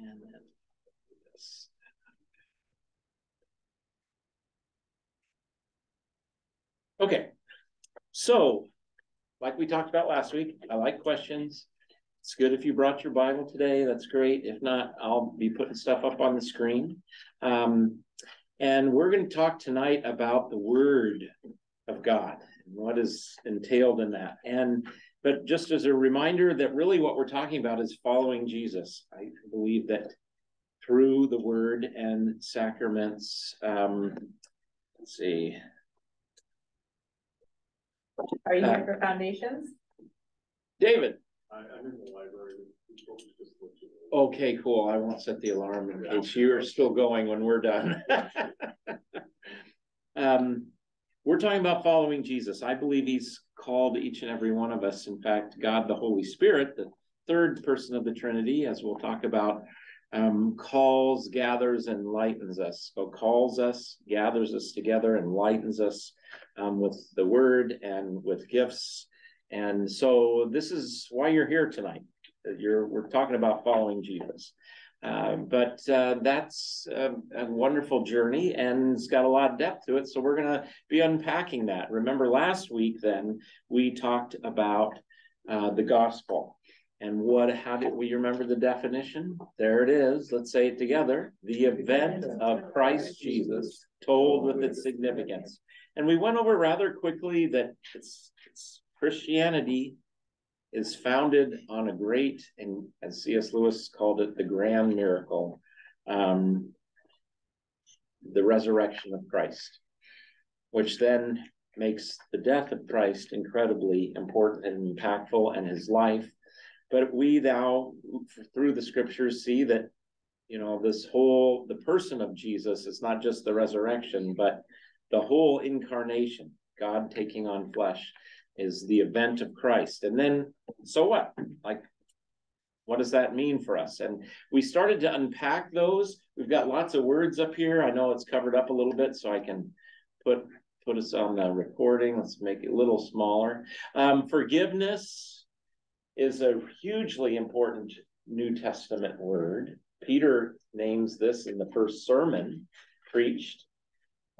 And then this. Okay, so like we talked about last week, I like questions. It's good if you brought your Bible today. That's great. If not, I'll be putting stuff up on the screen. Um, and we're going to talk tonight about the Word of God and what is entailed in that. And but just as a reminder that really what we're talking about is following Jesus. I believe that through the Word and sacraments. Um, let's see. Are you Uh, here for foundations? David. I, I'm in the library. Okay, cool. I won't set the alarm in case you're still going when we're done. um, we're talking about following Jesus. I believe he's called each and every one of us. In fact, God the Holy Spirit, the third person of the Trinity, as we'll talk about, um, calls, gathers, and lightens us. So calls us, gathers us together, and lightens us um, with the word and with gifts. And so this is why you're here tonight. You're we're talking about following Jesus. Uh, but uh, that's a, a, wonderful journey and it's got a lot of depth to it. So we're going to be unpacking that. Remember last week, then we talked about uh, the gospel and what, how did we remember the definition? There it is. Let's say it together. The event of Christ Jesus told with its significance. And we went over rather quickly that it's, it's Christianity is founded on a great, and as C.S. Lewis called it, the grand miracle, um, the resurrection of Christ, which then makes the death of Christ incredibly important and impactful and his life. But we now, through the scriptures, see that, you know, this whole, the person of Jesus is not just the resurrection, but the whole incarnation, God taking on flesh is the event of Christ. And then, so what? Like, what does that mean for us? And we started to unpack those. We've got lots of words up here. I know it's covered up a little bit, so I can put put us on the recording. Let's make it a little smaller. Um, forgiveness is a hugely important New Testament word. Peter names this in the first sermon preached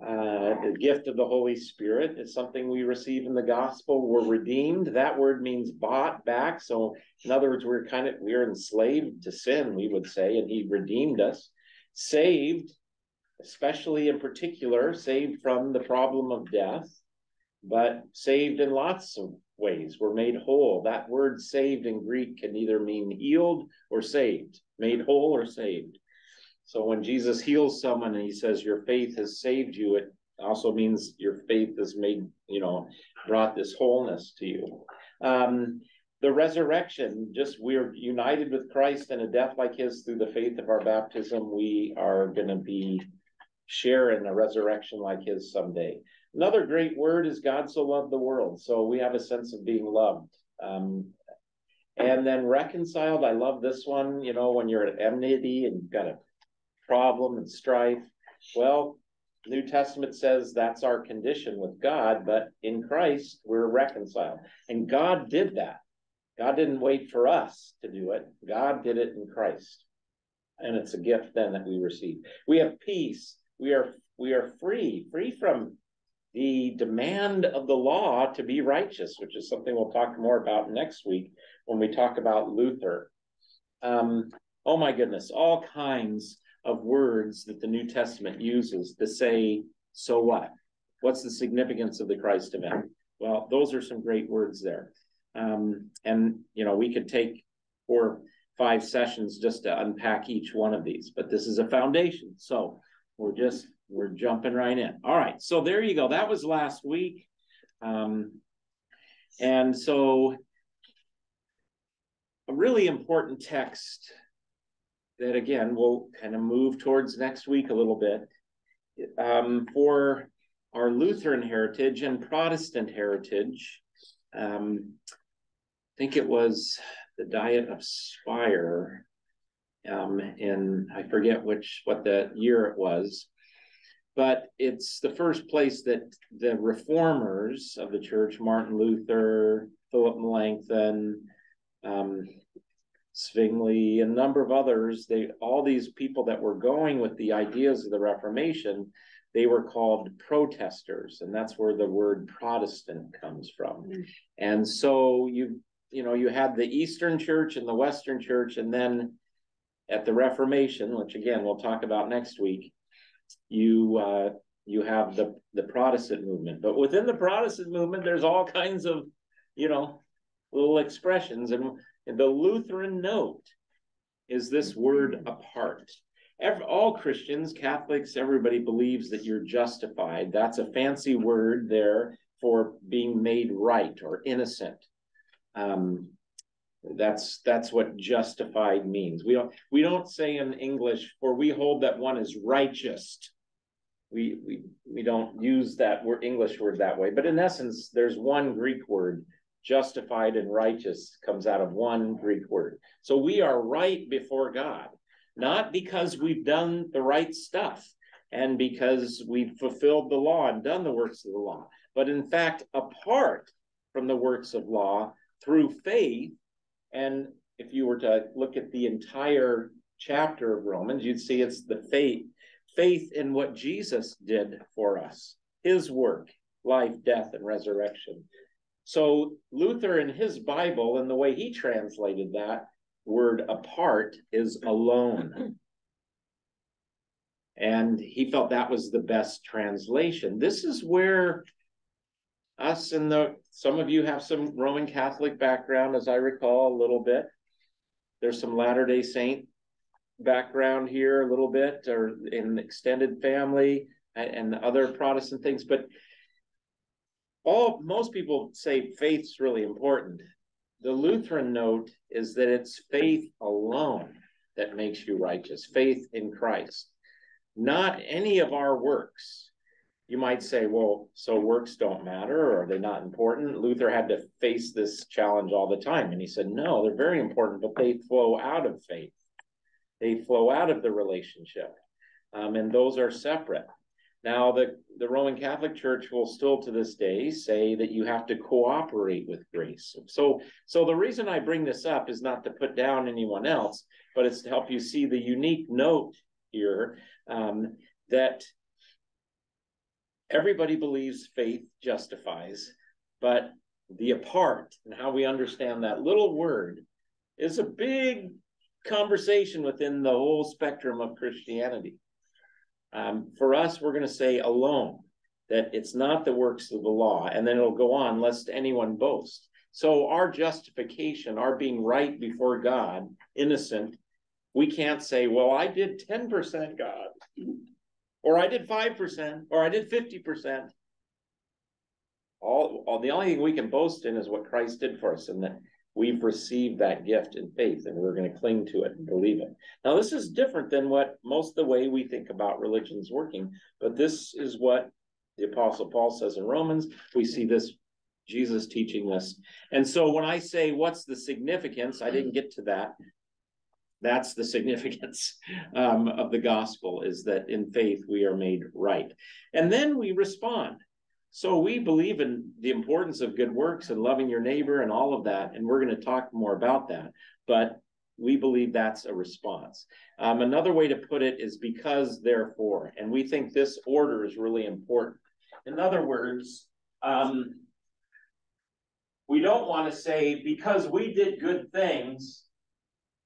uh, the gift of the Holy Spirit is something we receive in the gospel. We're redeemed. That word means bought back. So, in other words, we're kind of we're enslaved to sin, we would say, and He redeemed us. Saved, especially in particular, saved from the problem of death, but saved in lots of ways. We're made whole. That word saved in Greek can either mean healed or saved, made whole or saved. So when Jesus heals someone and he says, Your faith has saved you, it also means your faith has made, you know, brought this wholeness to you. Um, the resurrection, just we're united with Christ in a death like his through the faith of our baptism, we are going to be sharing a resurrection like his someday. Another great word is God so loved the world. So we have a sense of being loved. Um, and then reconciled, I love this one, you know, when you're at enmity and you've got a problem and strife. Well, New Testament says that's our condition with God, but in Christ we're reconciled. And God did that. God didn't wait for us to do it. God did it in Christ. And it's a gift then that we receive. We have peace. We are we are free, free from the demand of the law to be righteous, which is something we'll talk more about next week when we talk about Luther. Um, oh my goodness, all kinds of words that the New Testament uses to say, so what? What's the significance of the Christ event? Well, those are some great words there. Um, and, you know, we could take four, five sessions just to unpack each one of these, but this is a foundation. So we're just, we're jumping right in. All right. So there you go. That was last week. Um, and so a really important text that again we'll kind of move towards next week a little bit um, for our Lutheran heritage and Protestant heritage. Um, I think it was the Diet of Speyer um, in I forget which what the year it was, but it's the first place that the reformers of the church, Martin Luther, Philip Melanchthon, um, Zwingli, a number of others, they all these people that were going with the ideas of the Reformation, they were called protesters, and that's where the word Protestant comes from. Mm. And so you you know you had the Eastern Church and the Western Church, and then at the Reformation, which again we'll talk about next week, you uh, you have the the Protestant movement. But within the Protestant movement, there's all kinds of you know little expressions, and the Lutheran note is this word apart. Every, all Christians, Catholics, everybody believes that you're justified. That's a fancy word there for being made right or innocent. Um, that's that's what justified means. We don't we don't say in English, for we hold that one is righteous. We we we don't use that word English word that way. But in essence, there's one Greek word justified and righteous comes out of one Greek word. So we are right before God, not because we've done the right stuff and because we've fulfilled the law and done the works of the law, but in fact, apart from the works of law through faith. And if you were to look at the entire chapter of Romans, you'd see it's the faith, faith in what Jesus did for us, his work, life, death, and resurrection. So Luther in his Bible and the way he translated that word apart is alone. And he felt that was the best translation. This is where us and the some of you have some Roman Catholic background, as I recall, a little bit. There's some Latter-day Saint background here a little bit, or in extended family and, and other Protestant things, but all most people say faith's really important. The Lutheran note is that it's faith alone that makes you righteous, faith in Christ, not any of our works. You might say, well, so works don't matter, or are they not important? Luther had to face this challenge all the time. And he said, no, they're very important, but they flow out of faith. They flow out of the relationship. Um, and those are separate. Now, the, the Roman Catholic Church will still to this day say that you have to cooperate with grace. So, so the reason I bring this up is not to put down anyone else, but it's to help you see the unique note here um, that everybody believes faith justifies, but the apart and how we understand that little word is a big conversation within the whole spectrum of Christianity. Um, for us, we're going to say alone, that it's not the works of the law, and then it'll go on, lest anyone boast. So our justification, our being right before God, innocent, we can't say, well, I did 10%, God, or I did 5%, or I did 50%. All, all the only thing we can boast in is what Christ did for us, and that we've received that gift in faith and we're going to cling to it and believe it. Now, this is different than what most the way we think about religion's working, but this is what the Apostle Paul says in Romans. We see this Jesus teaching this. And so when I say, what's the significance? I didn't get to that. That's the significance um, of the gospel is that in faith we are made right. And then we respond. So we believe in the importance of good works and loving your neighbor and all of that, and we're going to talk more about that. But we believe that's a response. Um, another way to put it is because therefore, and we think this order is really important. In other words, um, we don't want to say because we did good things,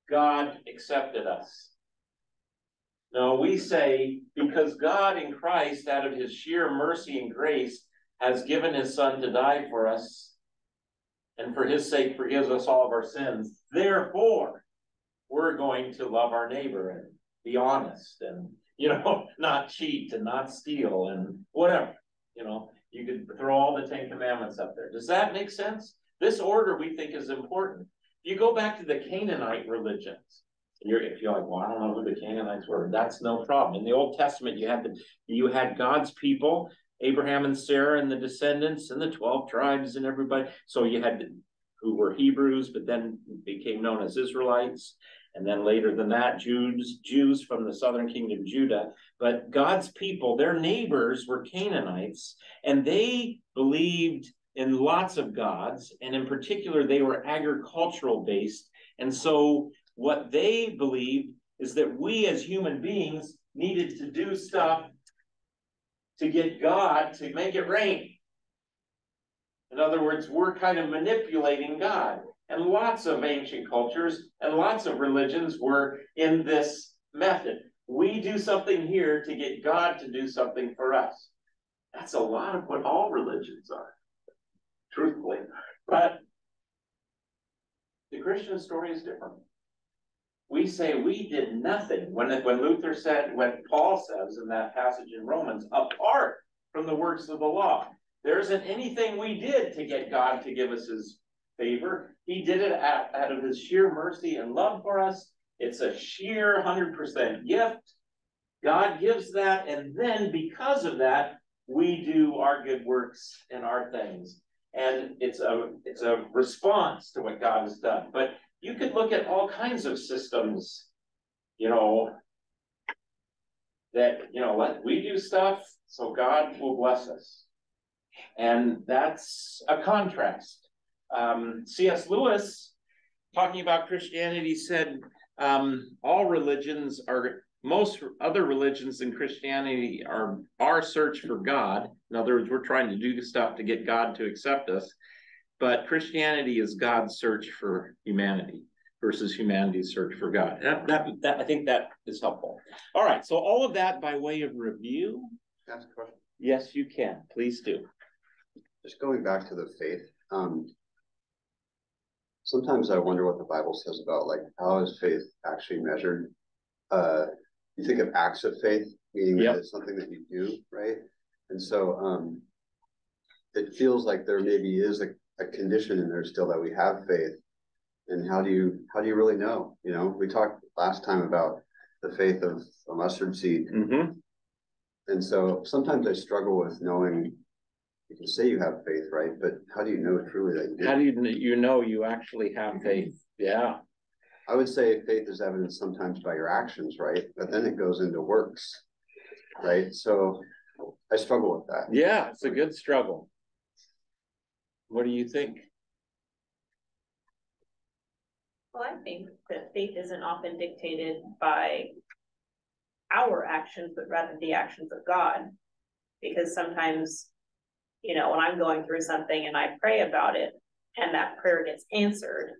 God accepted us. No, we say because God in Christ, out of his sheer mercy and grace, has given his son to die for us, and for his sake forgives us all of our sins. Therefore, we're going to love our neighbor and be honest and, you know, not cheat and not steal and whatever. You know, you could throw all the Ten Commandments up there. Does that make sense? This order we think is important. You go back to the Canaanite religions. You're, if you're like, well, I don't know who the Canaanites were, that's no problem. In the Old Testament, you had the you had God's people Abraham and Sarah and the descendants and the 12 tribes and everybody. So you had who were Hebrews, but then became known as Israelites. And then later than that, Jews, Jews from the southern kingdom, Judah. But God's people, their neighbors were Canaanites, and they believed in lots of gods. And in particular, they were agricultural based And so what they believed is that we as human beings needed to do stuff to get God to make it rain. In other words, we're kind of manipulating God. And lots of ancient cultures and lots of religions were in this method. We do something here to get God to do something for us. That's a lot of what all religions are, truthfully. But the Christian story is different. We say we did nothing when, when Luther said, when Paul says in that passage in Romans, apart from the works of the law, there isn't anything we did to get God to give us his favor. He did it out, out of his sheer mercy and love for us. It's a sheer 100% gift. God gives that, and then because of that, we do our good works and our things. And it's a it's a response to what God has done. But you could look at all kinds of systems, you know, that you know, let we do stuff so God will bless us. And that's a contrast. Um, C.S. Lewis, talking about Christianity, said um, all religions are most other religions than Christianity are our search for God. In other words, we're trying to do stuff to get God to accept us. But Christianity is God's search for humanity versus humanity's search for God. That, that, that I think that is helpful. All right, so all of that by way of review. Ask a question. Yes, you can. Please do. Just going back to the faith, um, sometimes I wonder what the Bible says about like how is faith actually measured? Uh, you think of acts of faith, meaning Yep. that it's something that you do, right? And so um, it feels like there maybe is a, a condition in there still that we have faith. And how do you how do you really know? You know, we talked last time about the faith of a mustard seed, Mm-hmm. and so sometimes I struggle with knowing. You can say you have faith, right? But how do you know truly that you do? How do you you know you actually have faith? Yeah. I would say faith is evidenced sometimes by your actions, right? But then it goes into works, right? So I struggle with that. Yeah, it's a good struggle. What do you think? Well, I think that faith isn't often dictated by our actions, but rather the actions of God. Because sometimes, you know, when I'm going through something and I pray about it and that prayer gets answered.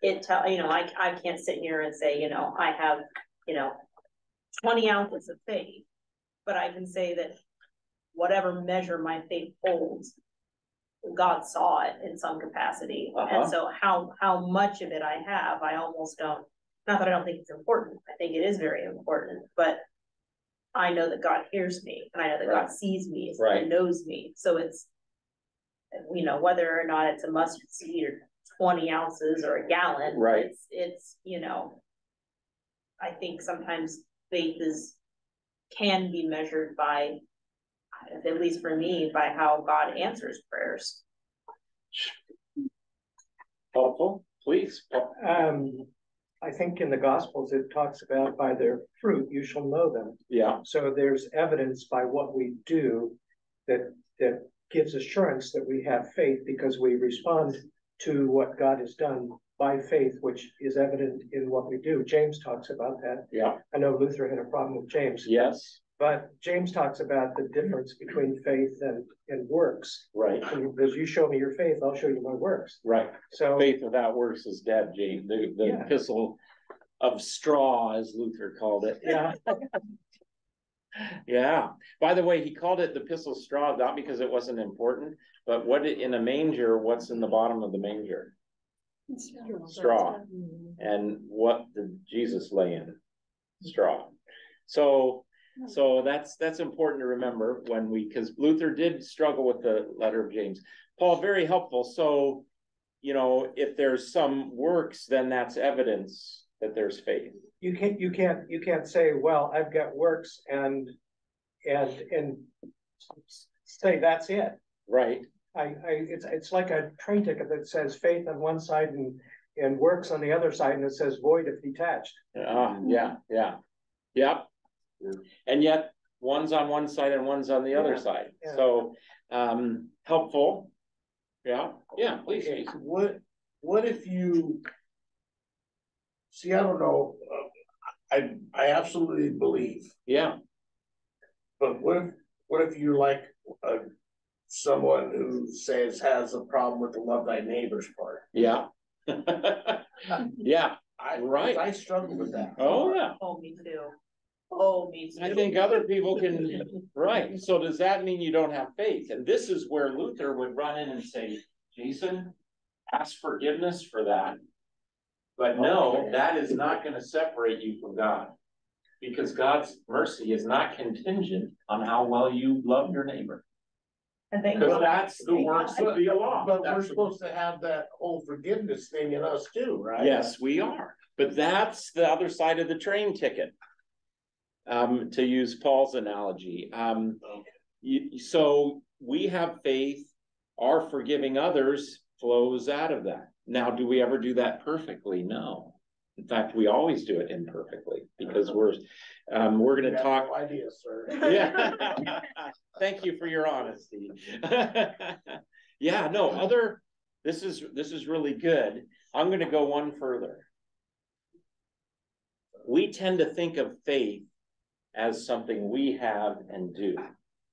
It tell, you know, I, I can't sit here and say, you know, I have, you know, twenty ounces of faith. But I can say that whatever measure my faith holds, God saw it in some capacity, Uh-huh. and so how, how much of it I have, I almost don't, not that I don't think it's important, I think it is very important, but. I know that God hears me, and I know that God sees me, Right. and knows me, so it's. You know, whether or not it's a mustard seed or twenty ounces or a gallon. Right. It's, it's, you know. I think sometimes faith is, can be measured by. At least for me, by how God answers prayers. Helpful, please. Um, I think in the Gospels, it talks about by their fruit you shall know them. Yeah, So there's evidence by what we do that, that gives assurance that we have faith because we respond to what God has done by faith, which is evident in what we do. James talks about that. yeah, I know Luther had a problem with James, yes, but James talks about the difference between faith and, and works. right, And Because you show me your faith, I'll show you my works. right. So. Faith without works is dead, James. The, the Yeah. epistle of straw, as Luther called it. Yeah, Yeah, by the way, he called it the epistle of straw, not because it wasn't important, but what it- in a manger, what's in the bottom of the manger? Straw. Straw. And what did Jesus lay in? Straw. So, so that's, that's important to remember when we, because Luther did struggle with the letter of James. Paul, very helpful. So, you know, if there's some works, then that's evidence that there's faith. you can't, you can't, you can't say, well, I've got works and, and, and say that's it. Right, I, I, it's, it's like a train ticket that says faith on one side and, and works on the other side, and it says void if detached. Ah, yeah, yeah, yep. Yeah. And yet, one's on one side and one's on the other side, yeah. so, um, helpful. Yeah, yeah, please, Okay, Jason. what, what if you See, I don't know, uh, I, I absolutely believe, Yeah, but what if, what if you're like, uh, someone who says has a problem with the love thy neighbors part? yeah. Yeah, I, Right. I struggle with that. oh, yeah. Oh, me too. Oh, me too. I think other people can, right, so does that mean you don't have faith? And this is where Luther would run in and say, Jason, ask forgiveness for that. But no, that is not gonna separate you from God. Because God's mercy is not contingent on how well you love your neighbor. And thank Because God. that's the works of the law. But we're That's- supposed to have that whole forgiveness thing in us too, right? Yes, we are, but that's the other side of the train ticket. Um, to use Paul's analogy, um, you, so we have faith, our forgiving others flows out of that. Now, do we ever do that perfectly? No. In fact, we always do it imperfectly because we're, um, we're gonna talk. no Idea, sir. Yeah. Thank you for your honesty. Yeah, no, other, this is, this is really good. I'm gonna go one further. We tend to think of faith as something we have and do,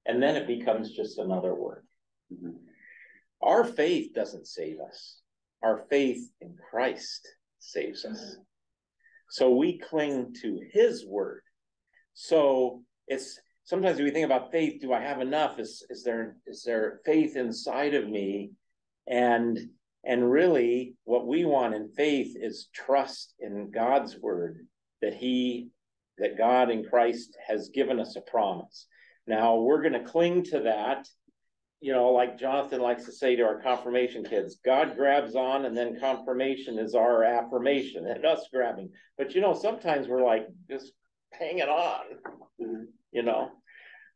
and then it becomes just another word. Mhm. Our faith doesn't save us. Our faith in Christ saves us. So we cling to his word. So it's sometimes we think about faith, do I have enough? Is is there is there faith inside of me? And and really what we want in faith is trust in God's word that he that God in Christ has given us a promise. Now we're going to cling to that. You know, like Jonathan likes to say to our confirmation kids, God grabs on and then confirmation is our affirmation and us grabbing. But you know, sometimes we're like just hanging on, you know.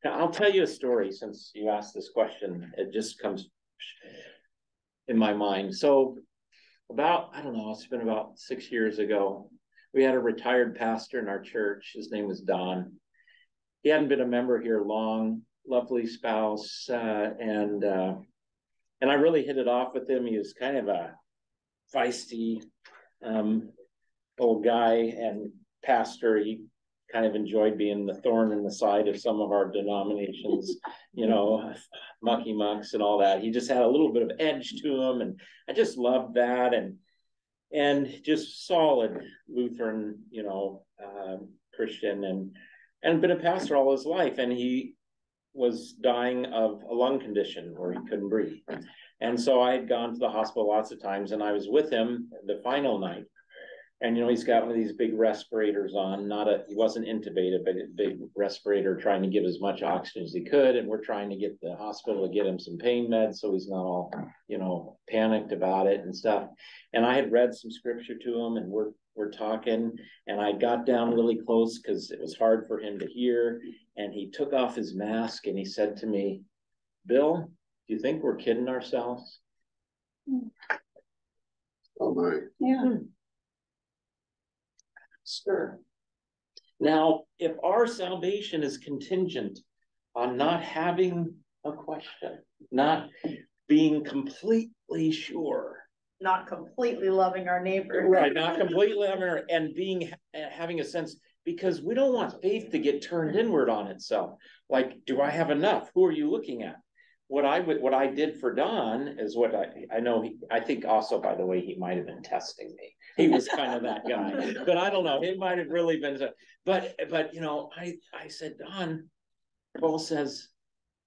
Now, I'll tell you a story since you asked this question. It just comes in my mind. So about, I don't know, it's been about six years ago. We had a retired pastor in our church. His name was Don. He hadn't been a member here long, lovely spouse, uh, and uh, and I really hit it off with him. He was kind of a feisty um, old guy and pastor. He kind of enjoyed being the thorn in the side of some of our denominations, you know, mucky mucks and all that. He just had a little bit of edge to him, and I just loved that. And and just solid Lutheran, you know, um, Christian, and and been a pastor all his life. And he was dying of a lung condition where he couldn't breathe. And so I had gone to the hospital lots of times, and I was with him the final night. And you know, he's got one of these big respirators on, not a, he wasn't intubated, but a big respirator trying to give as much oxygen as he could. And we're trying to get the hospital to get him some pain meds so he's not all, you know, panicked about it and stuff. And I had read some scripture to him and we're, we're talking and I got down really close because it was hard for him to hear. And he took off his mask and he said to me, Bill, do you think we're kidding ourselves? Hmm. Oh, my. Yeah, hmm. Sure. Now, if our salvation is contingent on not having a question, not being completely sure, Not completely loving our neighbor. right, not completely, having- and being, having a sense, because we don't want faith to get turned inward on itself. Like, do I have enough? Who are you looking at? What I would, what I did for Don is what I, I know he, I think also, by the way, he might have been testing me. He was kind of that guy, but I don't know, it might have really been, but, but, you know, I, I said, Don, Paul says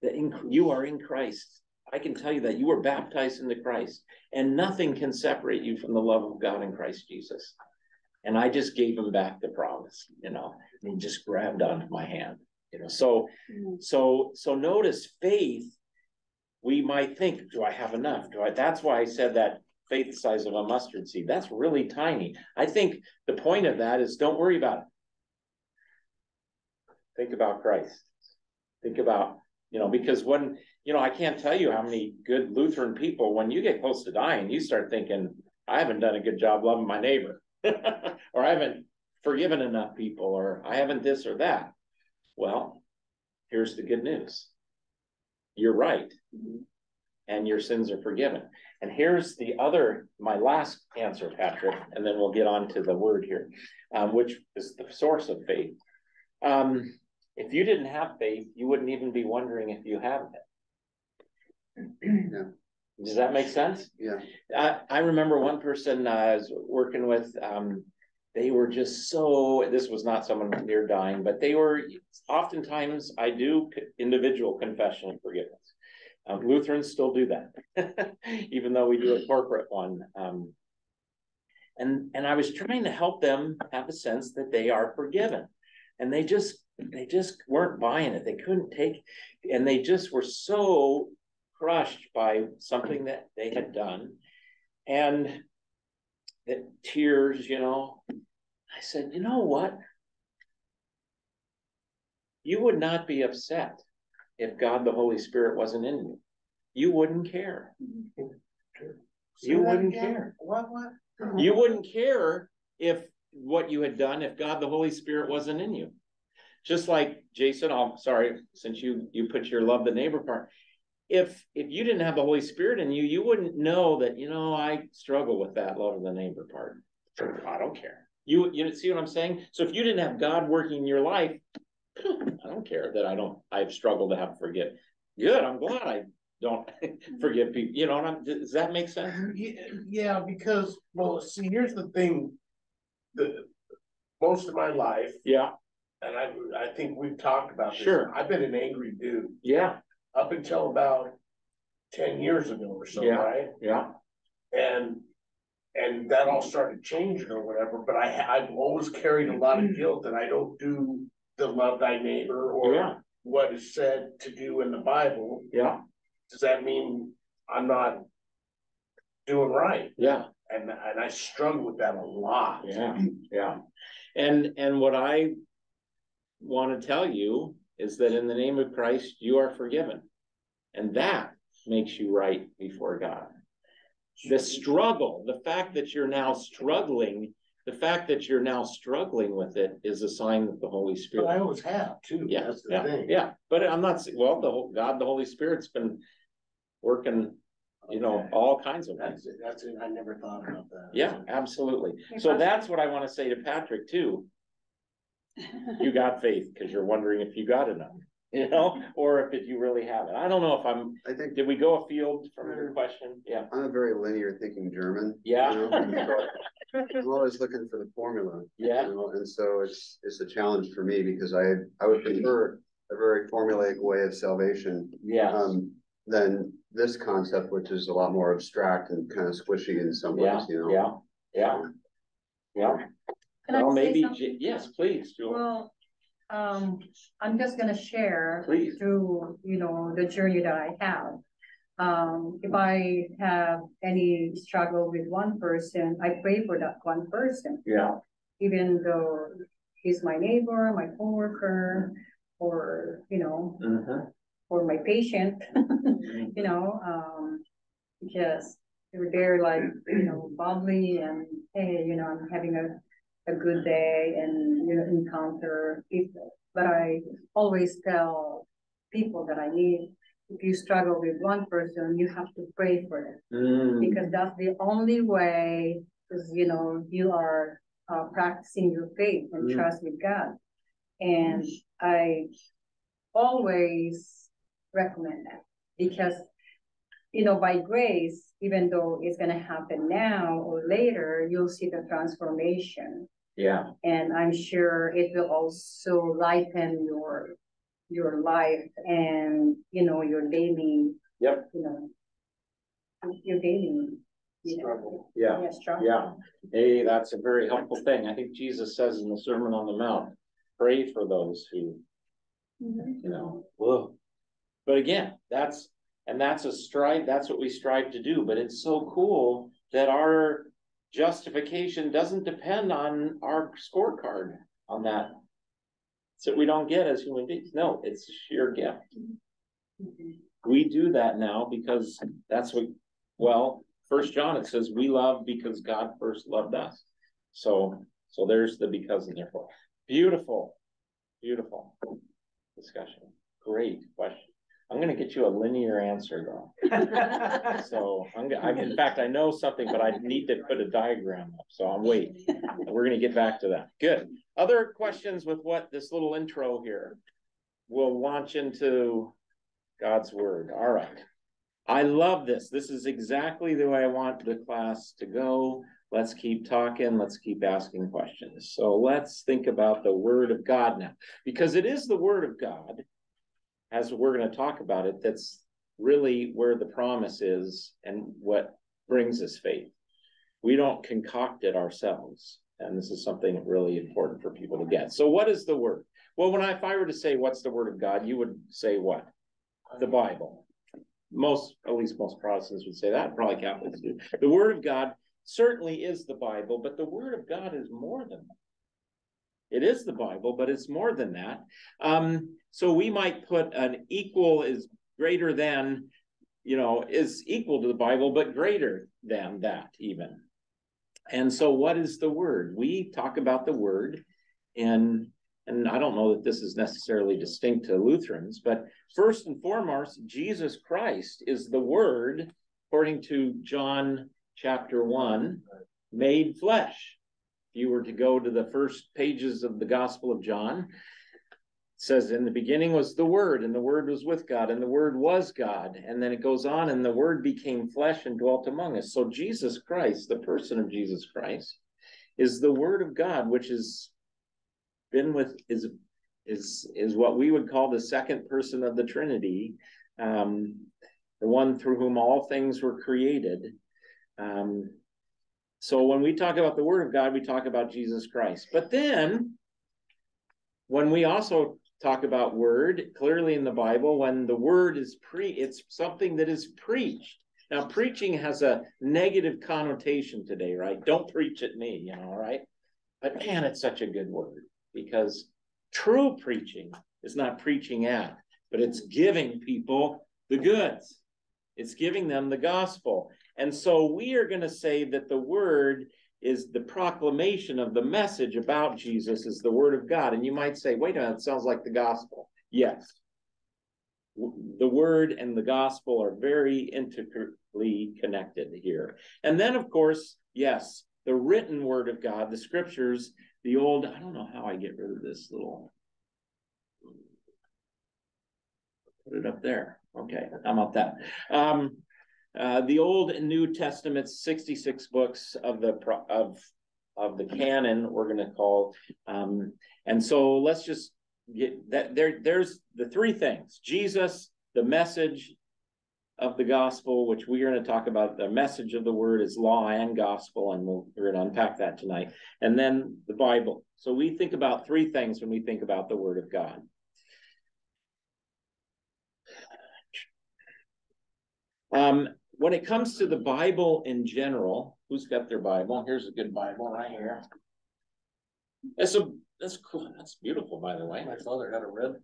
that in, you are in Christ. I can tell you that you were baptized into Christ and nothing can separate you from the love of God in Christ Jesus. And I just gave him back the promise, you know, and he just grabbed onto my hand, you know, so, mm-hmm. so, so notice faith. We might think, do I have enough? Do I, that's why I said that faith the size of a mustard seed. That's really tiny. I think the point of that is don't worry about it. Think about Christ. Think about, you know, because when, you know, I can't tell you how many good Lutheran people, when you get close to dying, you start thinking, I haven't done a good job loving my neighbor. Or I haven't forgiven enough people, or I haven't this or that. Well, here's the good news. You're right. Mm-hmm. And your sins are forgiven. And here's the other, my last answer, Patrick, and then we'll get on to the word here, um, which is the source of faith. Um, if you didn't have faith, you wouldn't even be wondering if you have it. Yeah. Does that make sense? Yeah, I, I remember one person I was working with, um, they were just so, this was not someone near dying, but they were, oftentimes I do individual confession and forgiveness. Um, Lutherans still do that, even though we do a corporate one. Um, and, and I was trying to help them have a sense that they are forgiven. And they just, they just weren't buying it. They couldn't take, and they just were so crushed by something that they had done. And the tears, you know, I said, you know what? You would not be upset if God the Holy Spirit wasn't in you. You wouldn't care. You wouldn't care. What, what? Mm-hmm. You wouldn't care if what you had done, if God the Holy Spirit wasn't in you. Just like Jason, I'm sorry, since you you put your love the neighbor part. If if you didn't have the Holy Spirit in you, you wouldn't know that, you know, I struggle with that love of the neighbor part. I don't care. You you see what I'm saying? So if you didn't have God working in your life, I don't care that I don't I've struggled to have forgive. Good, I'm glad I don't forgive people. You know what I'm does that make sense? Uh, yeah, yeah, because, well, see, here's the thing. The, most of my life, Yeah, and I, I think we've talked about this. Sure. I've been an angry dude yeah, up until about ten years ago or so, Yeah. right? yeah. And, and that all started changing or whatever, but I, I've always carried a lot of mm-hmm. guilt that I don't do the love thy neighbor Yeah. or what is said to do in the Bible. Yeah, Does that mean I'm not doing right? yeah, And, and I struggle with that a lot. yeah, yeah. And, and what I want to tell you is that in the name of Christ, you are forgiven. And that makes you right before God. The struggle, the fact that you're now struggling, the fact that you're now struggling with it is a sign that the Holy But I always have too. Yeah, That's the yeah, thing. yeah, but I'm not, well, the whole, God, the Holy Spirit's been working, you know, Okay. all kinds of things. That's it, that's it. I never thought about that. Yeah, absolutely. Hey, So Pastor. that's what I want to say to Patrick too. You got faith because you're wondering if you got enough, you know, or if it- you really have it. I don't know if I'm, I think did we go afield from your question? Yeah. I'm a very linear thinking German. you Yeah. know, I'm always looking for the formula. you Yeah, know, And so it's, it's a challenge for me because I, I would prefer a very formulaic way of salvation. yeah, Um, than this concept, which is a lot more abstract and kind of squishy in some yeah, ways, you know? yeah, yeah. Yeah, Can well, say maybe. J- yes, please, Julie, Well, um, I'm just gonna share please. through, you know, the journey that I have. Um, if I have any struggle with one person, I pray for that one person, Yeah, even though he's my neighbor, my coworker, or, you know, mhm, or my patient, mhm. you know, um, because they're there like, you know, bubbly and, hey, you know, I'm having a, a good day and, you know, encounter people. But I always tell people that I need, if you struggle with one person, you have to pray for them. Mm, Because that's the only way, because, you know, you are, uh, practicing your faith and Mm. trust with God. And I always recommend that, because, you know, by grace, even though it's gonna happen now or later, you'll see the transformation. Yeah, And I'm sure it will also lighten your, your life and, you know, your daily. Yep. You know. Your daily. you know, Struggle. yeah. Yeah, struggle. Yeah. Hey, that's a very helpful thing. I think Jesus says in the Sermon on the Mount, pray for those who Mhm. you know, whoa. But again, that's, and that's a strive, that's what we strive to do, but it's so cool that our justification doesn't depend on our scorecard on that. So we don't get as human beings, no, it's sheer gift. We do that now because that's what, well, first John, it says, we love because God first loved us. So, so there's the because and therefore. Beautiful, beautiful discussion. Great question. I'm gonna get you a linear answer though. So I'm gonna, I, in fact, I know something, but I need to put a diagram up, so I'm waiting. We're gonna get back to that. Good. Other questions with what this little intro here? We'll launch into God's word. All right. I love this. This is exactly the way I want the class to go. Let's keep talking. Let's keep asking questions. So let's think about the word of God now, because it is the word of God, as we're going to talk about it, that's really where the promise is and what brings us faith. We don't concoct it ourselves. And this is something really important for people to get. So, what is the word? Well, when I, if I were to say what's the word of God, you would say what? The Bible. Most, at least most Protestants would say that, probably Catholics do. The word of God certainly is the Bible, but the word of God is more than that. It is the Bible, but it's more than that. Um, so we might put an equal is greater than, you know, is equal to the Bible, but greater than that even. And so what is the word? We talk about the word in and I don't know that this is necessarily distinct to Lutherans, but first and foremost, Jesus Christ is the Word, according to John chapter 1, made flesh. If you were to go to the first pages of the Gospel of John, it says in the beginning was the word and the word was with god and the word was god and then it goes on and the word became flesh and dwelt among us so jesus christ the person of jesus christ is the word of god which is been with is is is what we would call the second person of the Trinity, um, the one through whom all things were created. Um, so when we talk about the Word of God, we talk about Jesus Christ. But then, when we also talk about Word, clearly in the Bible, when the Word is pre, it's something that is preached. Now, preaching has a negative connotation today, right? Don't preach at me, you know, right? But man, it's such a good word because true preaching is not preaching at, but it's giving people the goods. It's giving them the gospel. And so we are going to say that the word is the proclamation of the message about Jesus is the word of God. And you might say, wait a minute, it sounds like the gospel. Yes. The word and the gospel are very intricately connected here. And then, of course, yes, the written word of God, the scriptures the old, I don't know how I get rid of this little. Put it up there. Okay, how about that? Um, uh, the Old and New Testaments, 66 books of the of of the canon, we're going to call. Um, and so let's just get that there. There's the three things: Jesus, the message, of the gospel, which we are going to talk about. The message of the word is law and gospel, and we'll, we're going to unpack that tonight. And then the Bible. So we think about three things when we think about the word of God. Um, when it comes to the Bible in general, who's got their Bible? Here's a good Bible right here. That's a that's cool. That's beautiful, by the way. My father had a red.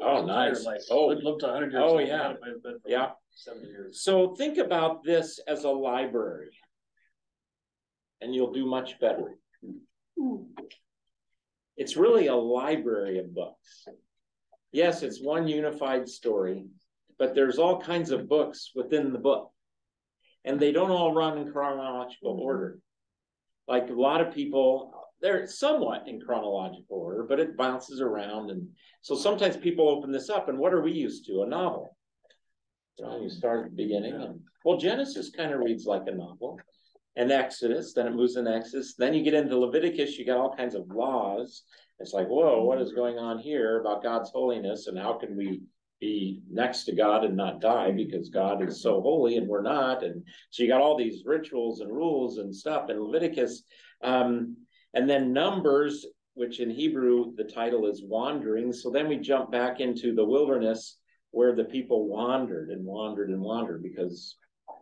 Oh, nice. Oh. looked hundred years. Oh, yeah. It might have been from Yeah. Seventy years. So think about this as a library, and you'll do much better. It's really a library of books. Yes, it's one unified story, but there's all kinds of books within the book. And they don't all run in chronological mm-hmm. order. Like a lot of people, they're somewhat in chronological order, but it bounces around. And so sometimes people open this up, and what are we used to? A novel. You know, you start at the beginning, and well, Genesis kind of reads like a novel and Exodus, then it moves into Exodus. Then you get into Leviticus, you got all kinds of laws. It's like, whoa, what is going on here about God's holiness and how can we be next to God and not die because God is so holy and we're not? And so you got all these rituals and rules and stuff in Leviticus. Um, and then Numbers, which in Hebrew the title is wandering. So then we jump back into the wilderness where the people wandered and wandered and wandered because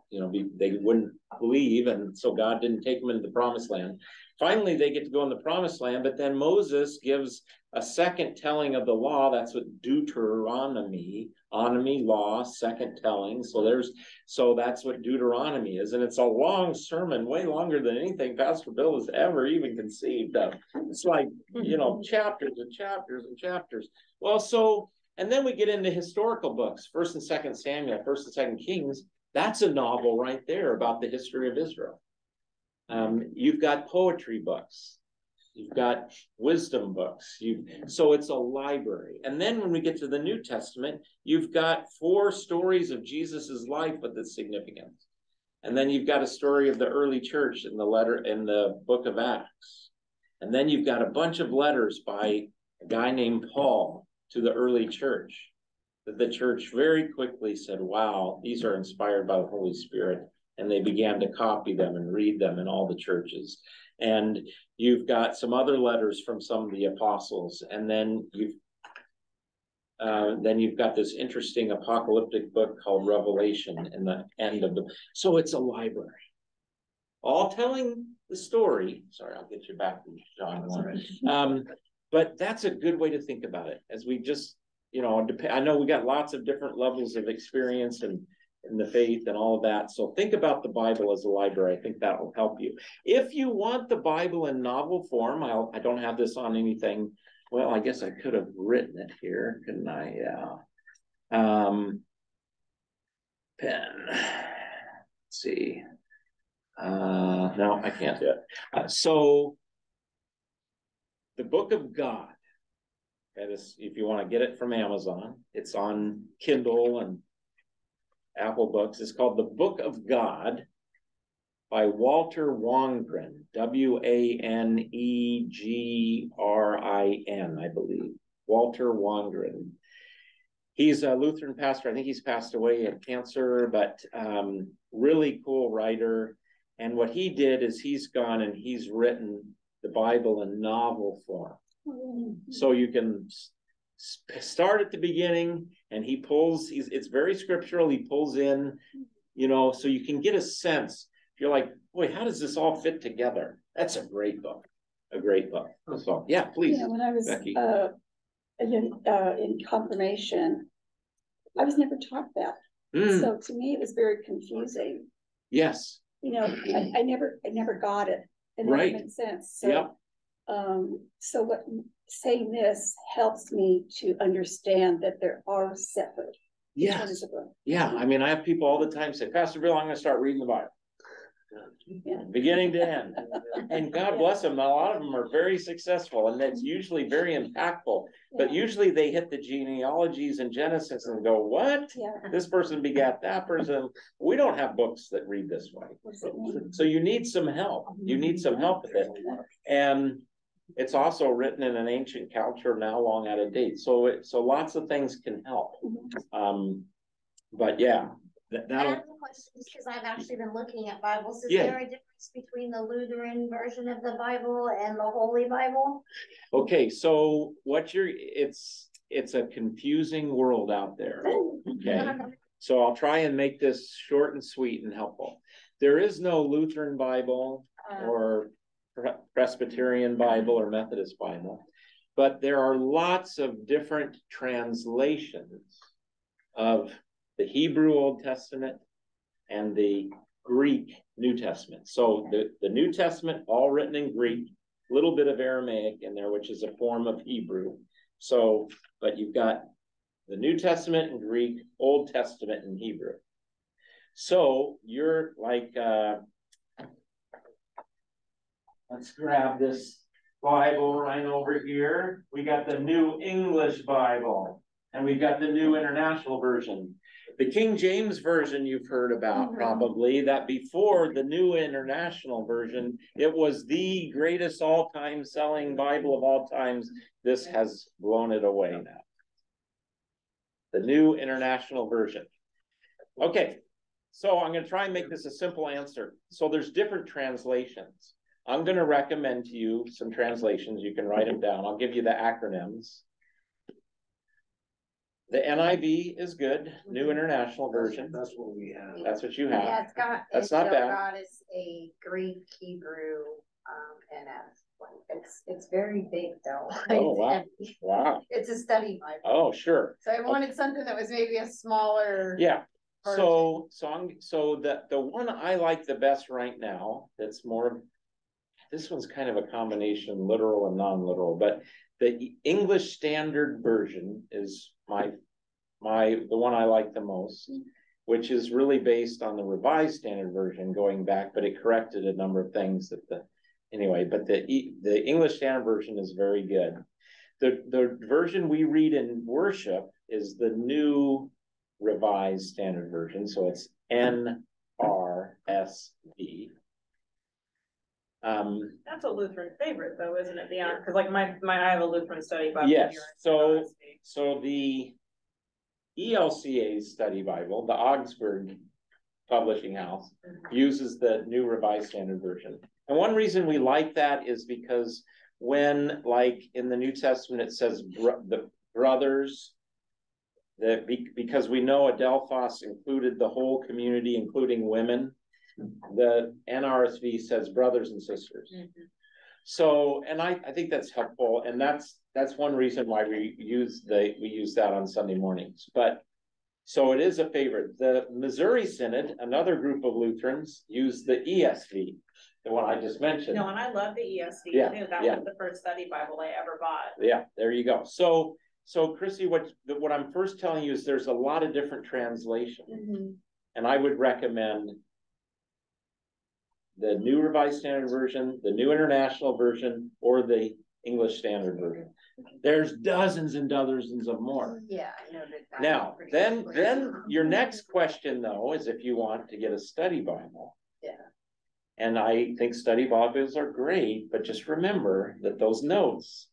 you know, be, they wouldn't believe, and so God didn't take them into the promised land. Finally, they get to go in the promised land, but then Moses gives a second telling of the law. That's what Deuteronomy, onomy law, second telling. So there's, so that's what Deuteronomy is, and it's a long sermon, way longer than anything Pastor Bill has ever even conceived of. It's like you know, chapters and chapters and chapters. Well, so And then we get into historical books, First and Second Samuel, First and Second Kings. That's a novel right there about the history of Israel. Um, you've got poetry books. You've got wisdom books. You so it's a library. And then when we get to the New Testament, you've got four stories of Jesus's life with its significance. And then you've got a story of the early church in the letter in the book of Acts. And then you've got a bunch of letters by a guy named Paul to the early church. That the church very quickly said, wow, these are inspired by the Holy Spirit. And they began to copy them and read them in all the churches. And you've got some other letters from some of the apostles. And then you've uh, then you've got this interesting apocalyptic book called Revelation in the end of the. So it's a library, all telling the story. Sorry, I'll get you back to John one. Um, but that's a good way to think about it. As we just, you know, I know we got lots of different levels of experience and in the faith and all of that. So think about the Bible as a library. I think that will help you. If you want the Bible in novel form, I'll, I don't have this on anything well, I guess I could have written it here, couldn't I? Yeah. Um, pen. Let's see. Uh, no, I can't do it. Uh, so, the Book of God. That is, if you want to get it from Amazon, it's on Kindle and Apple Books. It's called The Book of God by Walter Wangerin, W A N E G R I N, I believe. Walter Wangerin. He's a Lutheran pastor. I think he's passed away of cancer, but um, really cool writer. And what he did is he's gone and he's written the Bible in novel form. So you can start at the beginning and he pulls, he's, it's very scriptural. He pulls in, you know, so you can get a sense you're like, boy, how does this all fit together? That's a great book, a great book. So, yeah, please. Yeah, when I was, Becky. uh, in, uh, in confirmation, I was never taught that. Mm, So to me, it was very confusing. yes, You know, I, I never, I never got it. And Right. made sense. So, yep, um, so what, saying this helps me to understand that there are separate. yes, terms of a- yeah. I mean, I have people all the time say, Pastor Bill, I'm gonna start reading the Bible. Yeah. Beginning to end. And God bless them, a lot of them are very successful and that's usually very impactful. But Yeah. usually they hit the genealogies and Genesis and go, what? Yeah, This person begat that person. We don't have books that read this way. what does it mean? So you need some help. You need some help with it. And it's also written in an ancient culture now long out of date. So it, so lots of things can help. Mhm. Um, but yeah, that, that'll, have a question, because I've actually been looking at Bibles, is Yeah. there a difference between the Lutheran version of the Bible and the Holy Bible? okay, so what you're, it's, it's a confusing world out there. Okay, so I'll try and make this short and sweet and helpful. There is no Lutheran Bible Uh, or Presbyterian Bible or Methodist Bible. But there are lots of different translations of the Hebrew Old Testament and the Greek New Testament. So the, the New Testament, all written in Greek, little bit of Aramaic in there, which is a form of Hebrew. So, but you've got the New Testament in Greek, Old Testament in Hebrew. So you're like, uh, let's grab this Bible right over here. We got the New English Bible and we've got the New International Version. The King James Version you've heard about Mhm. probably, that before the New International Version, it was the greatest all-time selling Bible of all times. This has blown it away now. The New International Version. Okay, so I'm gonna try and make this a simple answer. So there's different translations. I'm gonna recommend to you some translations. You can write them down. I'll give you the acronyms. The NIV is good, New International Version. That's what we have. That's what you have. Yeah, it's got, That's it's not still bad. got is a Greek, Hebrew, um, and it's, it's very big though. Oh, It's wow. heavy. Wow. It's a study Bible, Oh, sure. so I wanted something that was maybe a smaller. Yeah. So, so I'm, so the, the one I like the best right now, that's more. This one's kind of a combination literal and non-literal, but the English Standard Version is my, my, the one I like the most, mm-hmm. which is really based on the revised standard version going back, but it corrected a number of things that the, anyway, but the, the English standard version is very good. The, the version we read in worship is the new revised standard version, so it's N R S V. Um, That's a Lutheran favorite though, isn't it? Beyond, cause like my, my, I have a Lutheran study Bible. Yes, so- so the ELCA study Bible, the Augsburg Publishing House, uses the New Revised Standard Version. And one reason we like that is because when, like, in the New Testament, it says bro- the brothers. That be- because we know Adelphos included the whole community, including women. The NRSV says brothers and sisters. Mhm. So, and I, I think that's helpful, and that's, that's one reason why we use the, we use that on Sunday mornings, but. So it is a favorite. The Missouri Synod, another group of Lutherans, use the ESV, the one I just mentioned. No, and I love the ESV Yeah, too. That yeah. was the first study Bible I ever bought. Yeah, there you go. So, so Chrissy, what, what I'm first telling you is there's a lot of different translations. And I would recommend the New Revised Standard Version, the New International Version, or the English Standard Version. There's dozens and dozens of more. Yeah, I know that. Now, then, clear. then your next question though is if you want to get a study Bible. Yeah. And I think study Bibles are great, but just remember that those notes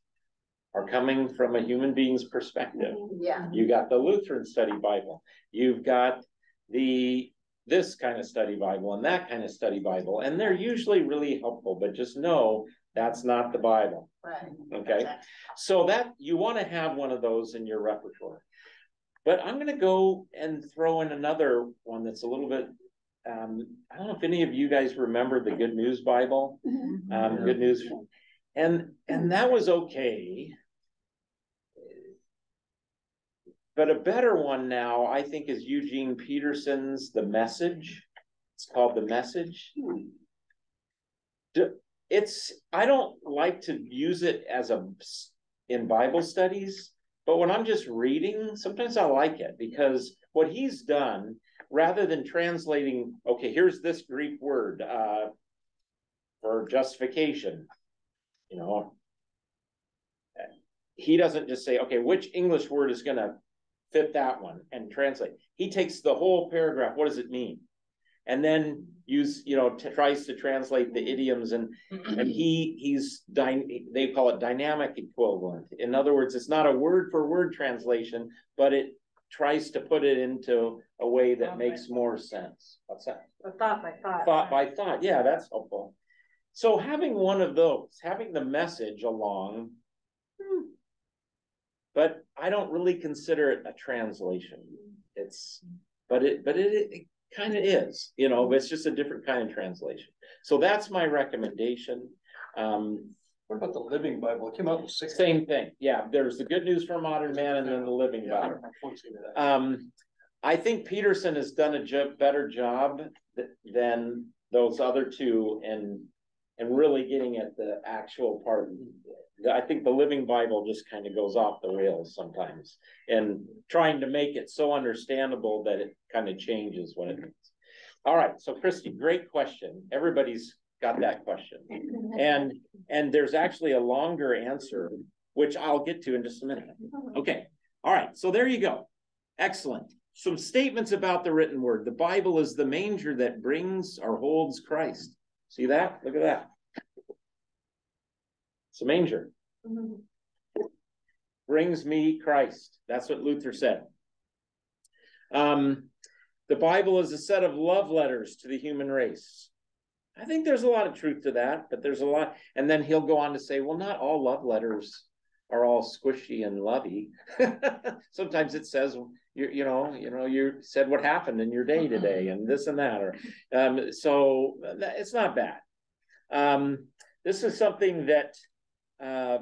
are coming from a human being's perspective. Yeah, You got the Lutheran Study Bible, you've got the, this kind of study Bible and that kind of study Bible, and they're usually really helpful, but just know that's not the Bible. right. Okay. So that, you wanna have one of those in your repertoire. But I'm gonna go and throw in another one that's a little bit, um, I don't know if any of you guys remember the Good News Bible, um, Good News. And, and that was okay. But a better one now, I think, is Eugene Peterson's The Message. It's called The Message. It's, I don't like to use it as a in Bible studies, but when I'm just reading, sometimes I like it because what he's done, rather than translating, okay, here's this Greek word, uh, for justification, you know. He doesn't just say, okay, which English word is gonna fit that one and translate. He takes the whole paragraph, what does it mean? And then use, you know, t- tries to translate the idioms and, and he, he's dy- they call it dynamic equivalent. In other words, it's not a word for word translation, but it tries to put it into a way that makes more sense. What's that? Thought by thought. Thought by thought, yeah, that's helpful. So having one of those, having the message along. But I don't really consider it a translation. It's, but it, but it, it kind of is, you know, but it's just a different kind of translation. So that's my recommendation. Um, What about the Living Bible? It came out in six. same thing, yeah, there's the good news for modern man and then the living Bible. I've only seen that. Um, I think Peterson has done a jo- better job th- than those other two in, in really getting at the actual part. I think the Living Bible just kind of goes off the rails sometimes and trying to make it so understandable that it kind of changes what it means. All right, so Christy, great question. Everybody's got that question. And, and there's actually a longer answer, which I'll get to in just a minute. Okay, all right, so there you go. Excellent. Some statements about the written word. The Bible is the manger that brings or holds Christ. See that? Look at that. It's a manger. Brings me Christ. That's what Luther said. Um, the Bible is a set of love letters to the human race. I think there's a lot of truth to that, but there's a lot. And then he'll go on to say, well, not all love letters are all squishy and lovey. Sometimes it says, you, you know, you know, you said what happened in your day today and this and that, or, um, so it's not bad. Um, this is something that, uh,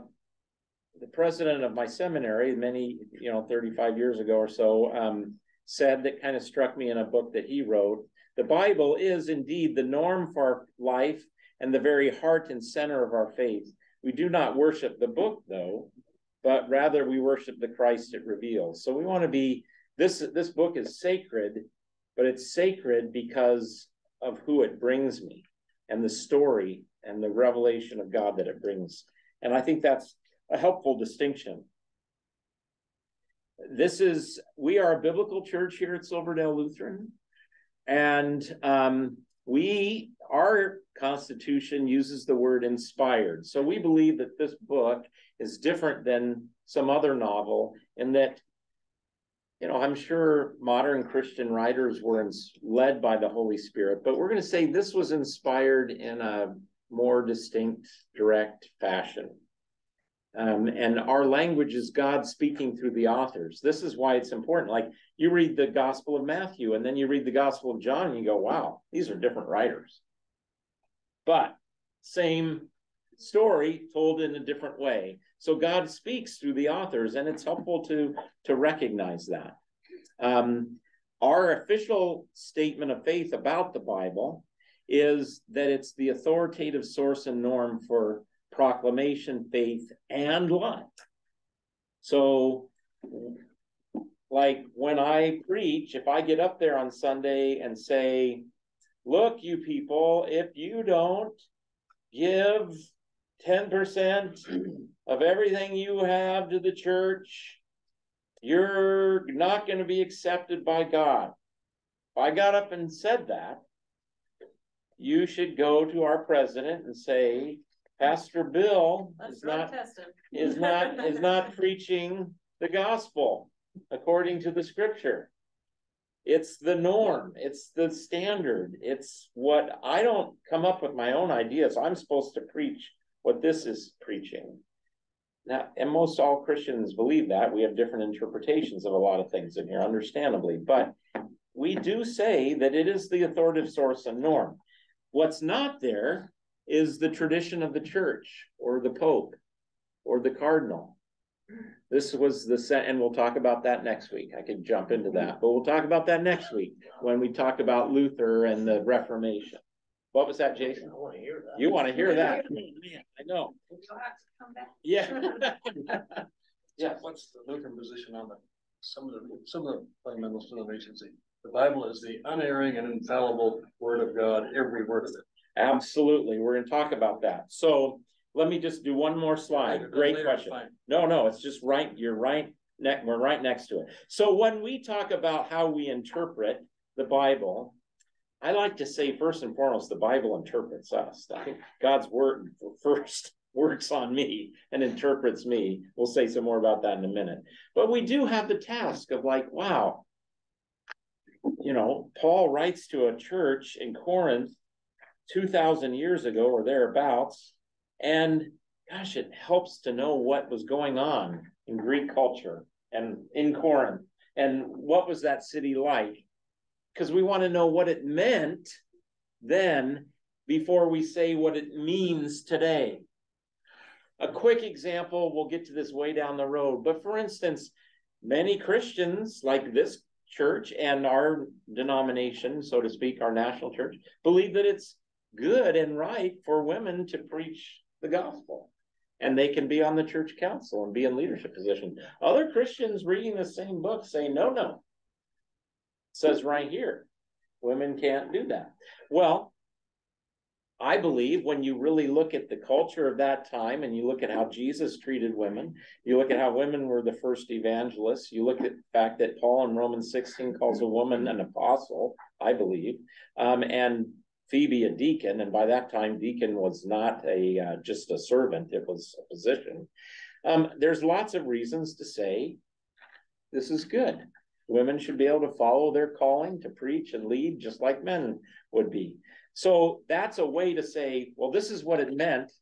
the president of my seminary, many, you know, thirty-five years ago or so, um, said that kind of struck me in a book that he wrote. The Bible is indeed the norm for life and the very heart and center of our faith. We do not worship the book, though, but rather we worship the Christ it reveals. So we want to be this this book is sacred, but it's sacred because of who it brings me and the story and the revelation of God that it brings. And I think that's a helpful distinction. This is we are a biblical church here at Silverdale Lutheran, and um, we our constitution uses the word inspired. So we believe that this book is different than some other novel in that you know, I'm sure modern Christian writers were led by the Holy Spirit, but we're going to say this was inspired in a more distinct, direct fashion. Um, and our language is God speaking through the authors. This is why it's important. Like you read the Gospel of Matthew and then you read the Gospel of John and you go, wow, these are different writers. But same story told in a different way. So God speaks through the authors, and it's helpful to to recognize that. Um, our official statement of faith about the Bible is that it's the authoritative source and norm for proclamation, faith, and life. So, like when I preach, if I get up there on Sunday and say, Look, you people, if you don't give 10% of everything you have to the church, you're not going to be accepted by God. If I got up and said that, you should go to our president and say, Pastor Bill is not, is not is not preaching the gospel according to the scripture. It's the norm, it's the standard, it's what I don't come up with my own ideas. I'm supposed to preach what this is preaching. Now, and most all Christians believe that. We have different interpretations of a lot of things in here, understandably, but we do say that it is the authoritative source and norm. What's not there is the tradition of the church or the pope or the cardinal. This was the set, and we'll talk about that next week. I could jump into that, but we'll talk about that next week when we talk about Luther and the Reformation. What was that, Jason? I want to hear that. You want to hear that? Man, I know. Yeah. Yeah, what's the Lutheran position on the, some of the, some of the fundamental denominations? The Bible is the unerring and infallible word of God, every word of it. Absolutely. We're going to talk about that. So let me just do one more slide. Great question. No, no, it's just right. You're right. Ne- we're right next to it. So when we talk about how we interpret the Bible, I like to say first and foremost, the Bible interprets us. I think God's word first works on me and interprets me. We'll say some more about that in a minute. But we do have the task of like, wow, you know, Paul writes to a church in Corinth 2000 years ago or thereabouts, and gosh, it helps to know what was going on in Greek culture and in Corinth and what was that city like because we want to know what it meant then before we say what it means today. A quick example, we'll get to this way down the road, but for instance, many Christians like this church and our denomination, so to speak, our national church, believe that it's good and right for women to preach the gospel and they can be on the church council and be in leadership position. Other Christians reading the same book say, no, no, says right here, women can't do that. Well, I believe when you really look at the culture of that time and you look at how Jesus treated women, you look at how women were the first evangelists, you look at the fact that Paul in Romans 16 calls a woman an apostle, I believe, um, and Phoebe a deacon, and by that time, deacon was not a uh, just a servant; it was a position. Um, there's lots of reasons to say this is good. Women should be able to follow their calling to preach and lead, just like men would be. So that's a way to say, well, this is what it meant.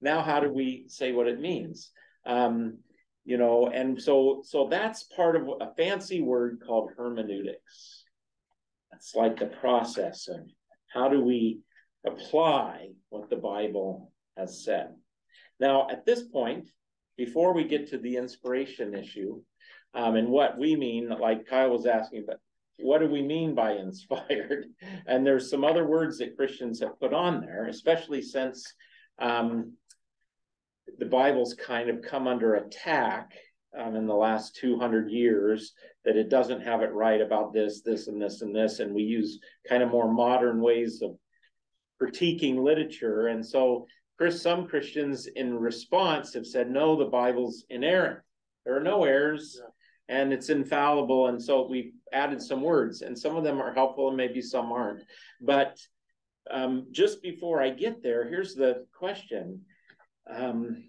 Now, how do we say what it means? Um, you know, and so so that's part of a fancy word called hermeneutics. That's like the process of how do we apply what the Bible has said. Now, at this point, before we get to the inspiration issue, um, and what we mean, like Kyle was asking, but what do we mean by inspired? And there's some other words that Christians have put on there, especially since um, the Bible's kind of come under attack um, in the last two hundred years, that it doesn't have it right about this, this, and this, and this, and we use kind of more modern ways of critiquing literature, and so Chris, some Christians in response have said, no, the Bible's inerrant. There are no errors and it's infallible. And so we've added some words and some of them are helpful and maybe some aren't. But um, just before I get there, here's the question. Um,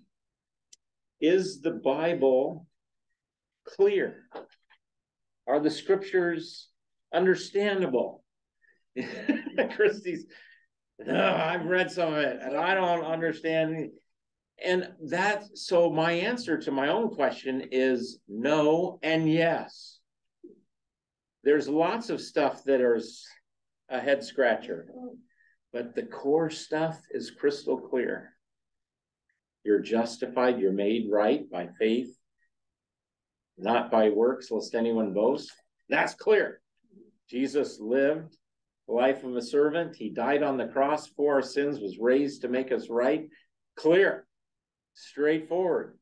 is the Bible clear? Are the scriptures understandable? Christie's no, I've read some of it and I don't understand. And that, so my answer to my own question is no and yes. There's lots of stuff that is a head scratcher, but the core stuff is crystal clear. You're justified, you're made right by faith, not by works, lest anyone boast. That's clear. Jesus lived the life of a servant. He died on the cross for our sins, was raised to make us right. Clear, straightforward.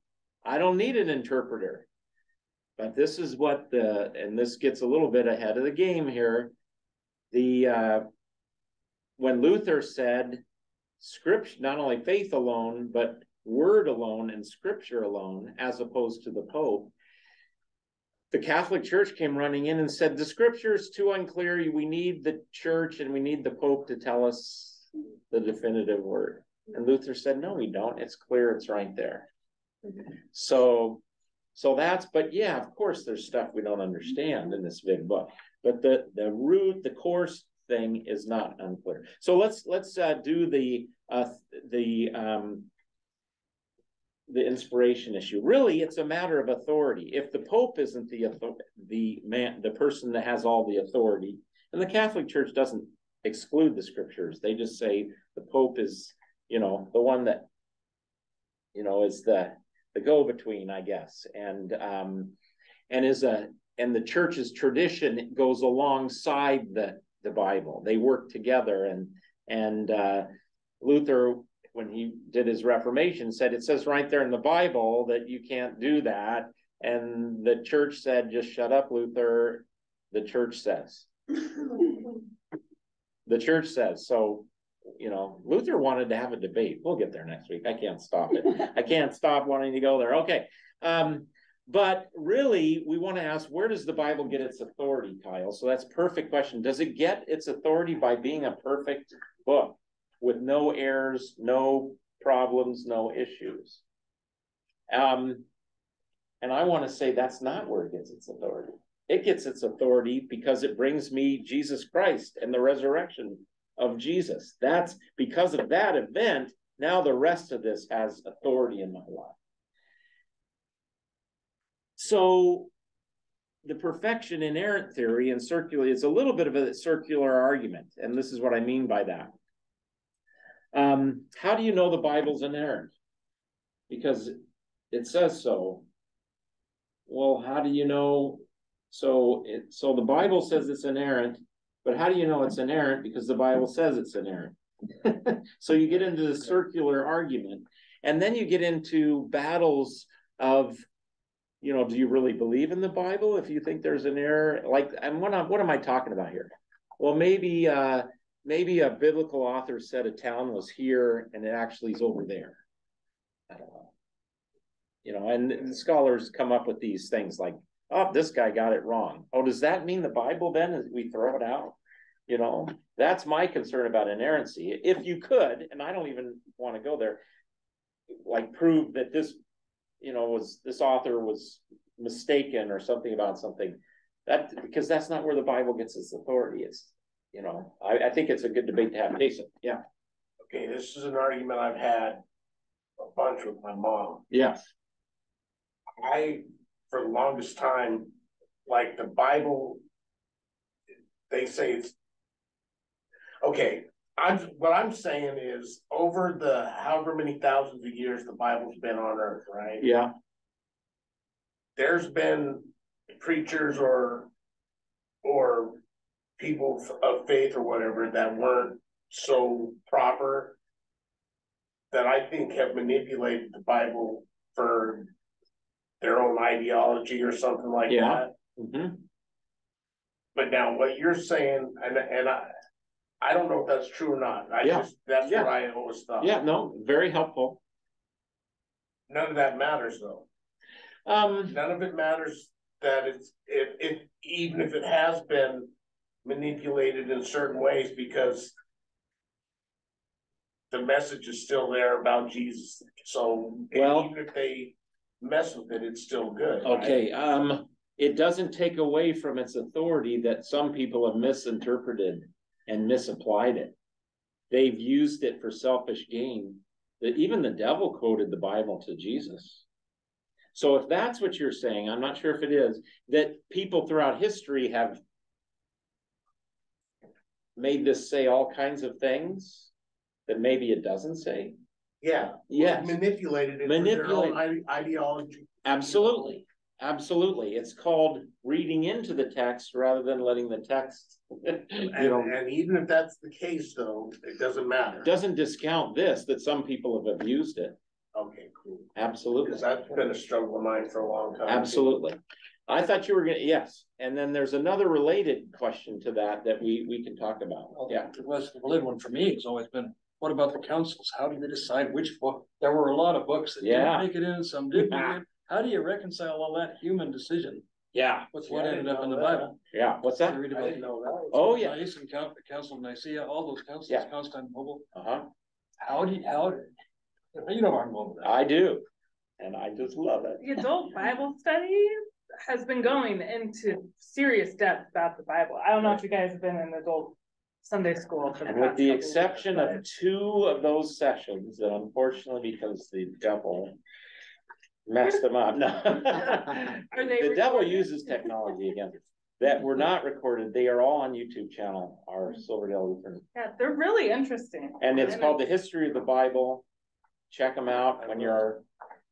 I don't need an interpreter. But this is what the, and this gets a little bit ahead of the game here. The, uh, when Luther said, scripture, not only faith alone, but word alone and scripture alone, as opposed to the Pope, the Catholic Church came running in and said, the scripture is too unclear. We need the church and we need the Pope to tell us the definitive word. And Luther said, no, we don't. It's clear. It's right there. So, so that's, but yeah, of course, there's stuff we don't understand in this big book, but the, the root, the course thing is not unclear. So let's, let's uh, do the, uh, the, um, the inspiration issue. Really, it's a matter of authority. If the Pope isn't the the man, the person that has all the authority, and the Catholic Church doesn't exclude the scriptures, they just say the Pope is, you know, the one that, you know, is the the go between, I guess, and um, and is a and the church's tradition goes alongside the the Bible. They work together, and and uh, Luther when he did his Reformation, said it says right there in the Bible that you can't do that. And the church said, just shut up, Luther. The church says. the church says. So, you know, Luther wanted to have a debate. We'll get there next week. I can't stop it. I can't stop wanting to go there. Okay. Um, but really, we want to ask where does the Bible get its authority, Kyle? So that's perfect question. Does it get its authority by being a perfect book? with no errors, no problems, no issues. Um, and I want to say that's not where it gets its authority. It gets its authority because it brings me Jesus Christ and the resurrection of Jesus. That's because of that event. Now the rest of this has authority in my life. So the perfection inerrant theory and circular is a little bit of a circular argument. And this is what I mean by that. Um, how do you know the Bible's inerrant? Because it says so. Well, how do you know? So it so the Bible says it's inerrant, but how do you know it's inerrant? Because the Bible says it's inerrant. so you get into the circular argument, and then you get into battles of, you know, do you really believe in the Bible if you think there's an error? Like, and what am what am I talking about here? Well, maybe uh, maybe a biblical author said a town was here and it actually is over there. I don't know. You know, and scholars come up with these things like, oh, this guy got it wrong. Oh, does that mean the Bible then? We throw it out? You know, that's my concern about inerrancy. If you could, and I don't even want to go there, like prove that this, you know, was this author was mistaken or something about something. That because that's not where the Bible gets its authority. It's you know, I, I think it's a good debate to have. Jason, yeah. Okay, this is an argument I've had a bunch with my mom. Yes. I, for the longest time, like the Bible, they say it's okay. I'm what I'm saying is over the however many thousands of years the Bible's been on earth, right? Yeah. There's been preachers or or people of faith or whatever that weren't so proper that I think have manipulated the Bible for their own ideology or something like Yeah. that. Mhm. But now what you're saying, and, and I, I don't know if that's true or not. I Yeah. just, that's Yeah. what I always thought. Yeah, no, very helpful. None of that matters though. Um, None of it matters that it's, if, if, even if it has been manipulated in certain ways because the message is still there about Jesus. So Well- even if they mess with it, it's still good. right? okay, um, it doesn't take away from its authority that some people have misinterpreted and misapplied it. They've used it for selfish gain, that even the devil quoted the Bible to Jesus. So if that's what you're saying, I'm not sure if it is, that people throughout history have made this say all kinds of things that maybe it doesn't say. Yeah. Yes. Manipulated it for their own Manipulate. ide- ideology. Absolutely, absolutely. It's called reading into the text rather than letting the text. You And, know, and even if that's the case though, it doesn't matter. doesn't discount this, that some people have abused it. Okay, cool. Absolutely, Because that's been a struggle of mine for a long time. absolutely. I thought you were gonna, yes, and then there's another related question to that that we, we can talk about. Well, Yeah, it was The less related one for me has always been, what about the councils? How do they decide which book? There were a lot of books that Yeah. didn't make it in, some did make it. How do you reconcile all that human decision yeah, with what I ended up in the that. Bible? yeah. What's You that? read about didn't know that. Oh, yeah. Nice and Count, the Council of Nicaea, all those councils, Yeah. Constantinople. Uh-huh, How do you, how, you know where I'm going with that. I do. And I just love it. The adult Bible study has been going into serious depth about the Bible. I don't know if you guys have been in adult Sunday school. for the And with the couple of exception of two of those sessions, that unfortunately, because the devil messed them up, no. Are they The devil uses technology again, that were not recorded, they are all on YouTube channel, our Silverdale Lutheran. Yeah, they're really interesting. And it's called The History of the Bible. Check them out when you're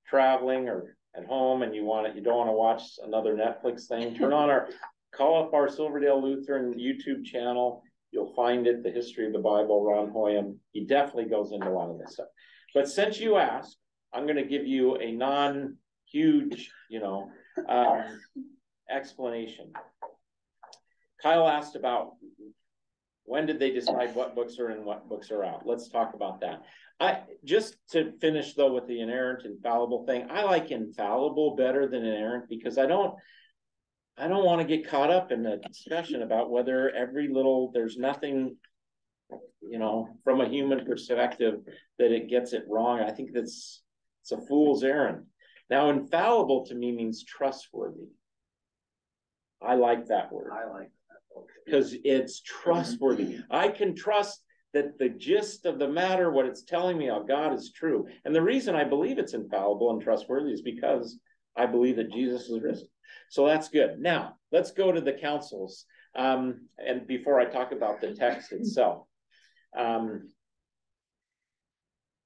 traveling or at home and you want it, you don't wanna watch another Netflix thing, turn on our, call up our Silverdale Lutheran YouTube channel. You'll find it, The History of the Bible, Ron Hoyam. He definitely goes into a lot of this stuff. But since you asked, I'm gonna give you a non-huge, you know, um, explanation. Kyle asked about when did they decide what books are in, what books are out? Let's talk about that. I, just to finish though with the inerrant infallible thing, I like infallible better than inerrant because I don't. I don't wanna get caught up in the discussion about whether every little, there's nothing. You know, from a human perspective, that it gets it wrong. I think that's, it's a fool's errand. Now infallible to me means trustworthy. I like that word I like that. Because it's trustworthy. Mm-hmm. I can trust that the gist of the matter, what it's telling me of God is true. And the reason I believe it's infallible and trustworthy is because I believe that Jesus is risen. So that's good. Now, let's go to the councils. Um, and before I talk about the text itself. Um,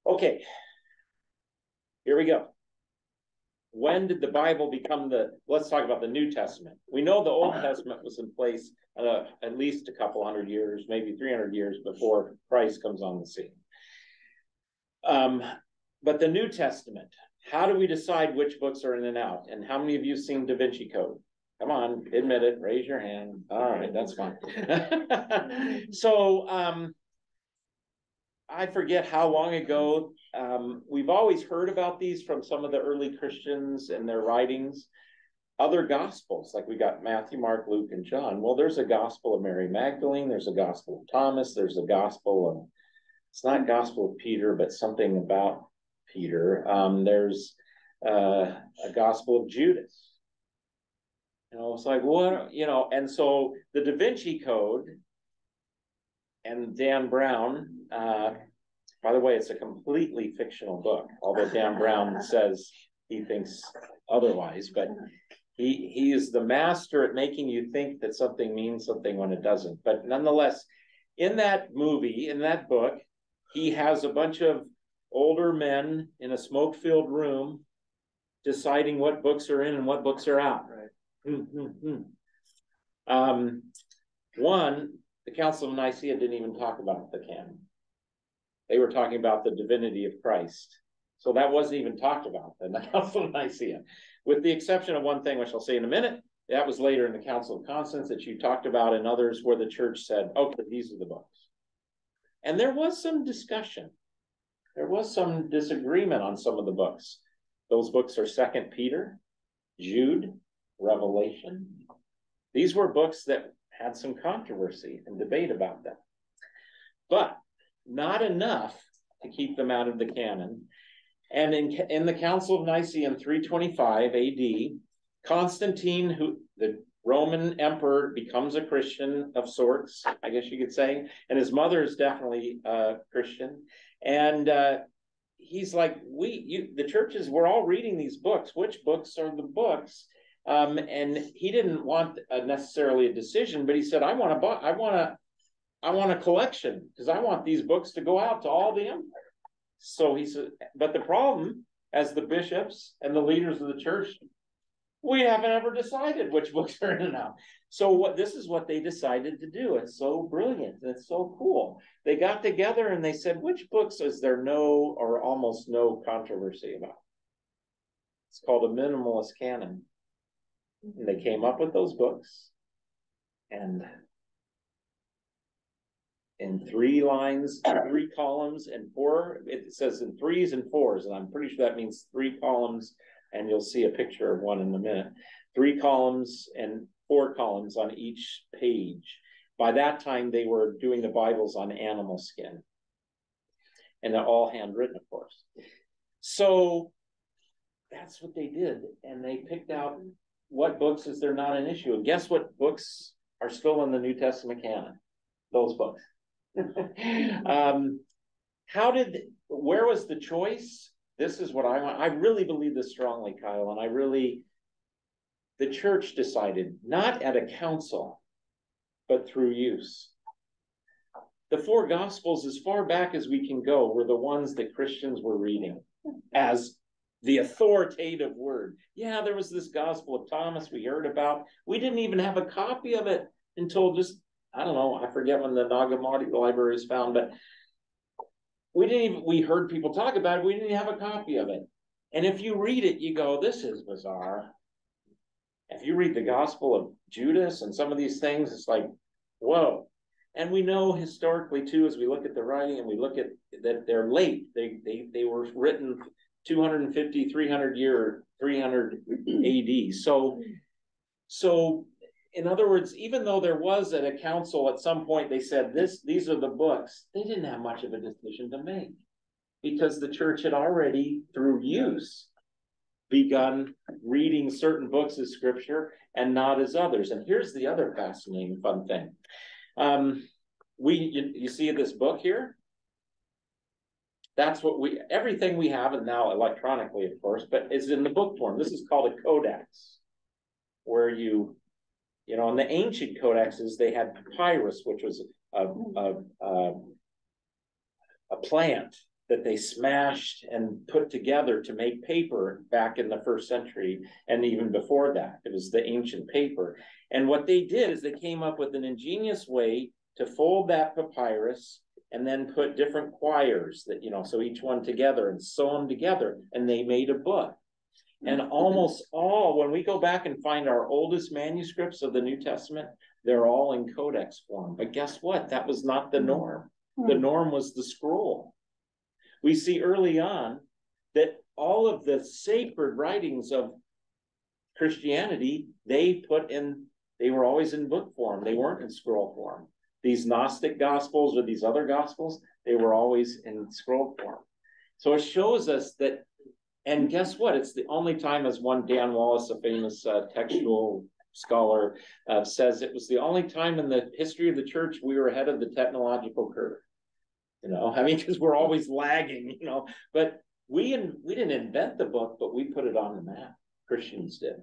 okay. Here we go. When did the Bible become the, let's talk about the New Testament. We know the Old Testament was in place uh, at least a couple hundred years, maybe three hundred years before Christ comes on the scene. Um, but the New Testament, how do we decide which books are in and out? And how many of you seen Da Vinci Code? Come on, admit it, raise your hand. All right, that's fine. So, um, I forget how long ago, um, we've always heard about these from some of the early Christians and their writings. Other gospels, like we got Matthew, Mark, Luke, and John. Well, there's a gospel of Mary Magdalene, there's a gospel of Thomas, there's a gospel of, it's not gospel of Peter, but something about Peter. Um, there's uh, a gospel of Judas. You know, it's like, what, you know, and so the Da Vinci Code and Dan Brown, uh, by the way, it's a completely fictional book, although Dan Brown says he thinks otherwise, but he, he is the master at making you think that something means something when it doesn't. But nonetheless, in that movie, in that book, he has a bunch of older men in a smoke-filled room deciding what books are in and what books are out. Right. Hmm, hmm, hmm. Um, one, the Council of Nicaea didn't even talk about the canon. They were talking about the divinity of Christ. So that wasn't even talked about in the Council of Nicaea, with the exception of one thing, which I'll say in a minute. That was later in the Council of Constance that you talked about and others where the church said, okay, these are the books. And there was some discussion. There was some disagreement on some of the books. Those books are Second Peter, Jude, Revelation. These were books that had some controversy and debate about them. But not enough to keep them out of the canon. And in, in the Council of Nicaea in 325 AD, Constantine, who the Roman emperor becomes a Christian of sorts, I guess you could say, and his mother is definitely a Christian. And uh, he's like, we, you, the churches, we're all reading these books. Which books are the books? Um, and he didn't want a, necessarily a decision, but he said, I want to buy, I want to, I want a collection because I want these books to go out to all the empire. So he said, but the problem, as the bishops and the leaders of the church, we haven't ever decided which books are in and out. So what this is what they decided to do. It's so brilliant. It's so cool. They got together and they said, which books is there no or almost no controversy about? It's called a minimalist canon. And they came up with those books. And in three lines, three columns, and four, it says in threes and fours, and I'm pretty sure that means three columns, and you'll see a picture of one in a minute. Three columns and four columns on each page. By that time, they were doing the Bibles on animal skin. And they're all handwritten, of course. So that's what they did. And they picked out what books is there not an issue. And guess what books are still in the New Testament canon? Those books. um, how did, where was the choice? This is what I want. I really believe this strongly, Kyle, and I really, the church decided not at a council, but through use. The four gospels, as far back as we can go, were the ones that Christians were reading as the authoritative word. Yeah, there was this gospel of Thomas we heard about. We didn't even have a copy of it until just I don't know, I forget when the Nag Hammadi library is found, but we didn't even, we heard people talk about it, we didn't have a copy of it. And if you read it, you go, this is bizarre. If you read the Gospel of Judas and some of these things, it's like, whoa. And we know historically too, as we look at the writing and we look at that they're late. They they they were written 250, 300 year, 300 AD. So so in other words, even though there was at a council at some point, they said this, these are the books, they didn't have much of a decision to make. Because the church had already, through use, begun reading certain books of scripture and not as others. And here's the other fascinating fun thing. Um, we you, you see this book here? That's what we everything we have and now electronically, of course, but is in the book form. This is called a codex, where you you know, in the ancient codexes, they had papyrus, which was a, a, a, a plant that they smashed and put together to make paper back in the first century and even before that. It was the ancient paper. And what they did is they came up with an ingenious way to fold that papyrus and then put different quires that you know so each one together and sew them together and they made a book and almost all, when we go back and find our oldest manuscripts of the New Testament, they're all in codex form. But guess what? That was not the hmm. norm. Hmm. The norm was the scroll. We see early on that all of the sacred writings of Christianity, they put in, they were always in book form. They weren't in scroll form. These Gnostic gospels or these other gospels, they were always in scroll form. So it shows us that and guess what? It's the only time, as one Dan Wallace, a famous uh, textual scholar, uh, says, it was the only time in the history of the church we were ahead of the technological curve. You know, I mean, because we're always lagging, you know, but we in, we didn't invent the book, but we put it on the map. Christians did.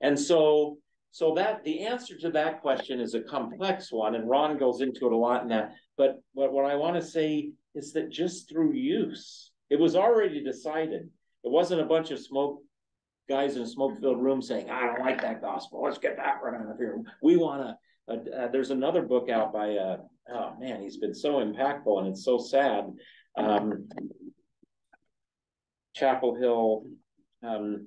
And so so that the answer to that question is a complex one, and Ron goes into it a lot in that. But what, what I want to say is that just through use, it was already decided it wasn't a bunch of smoke guys in a smoke-filled room saying, "I don't like that gospel. Let's get that one out of here." We want to. Uh, there's another book out by uh, oh man, he's been so impactful and it's so sad. um, Chapel Hill, um,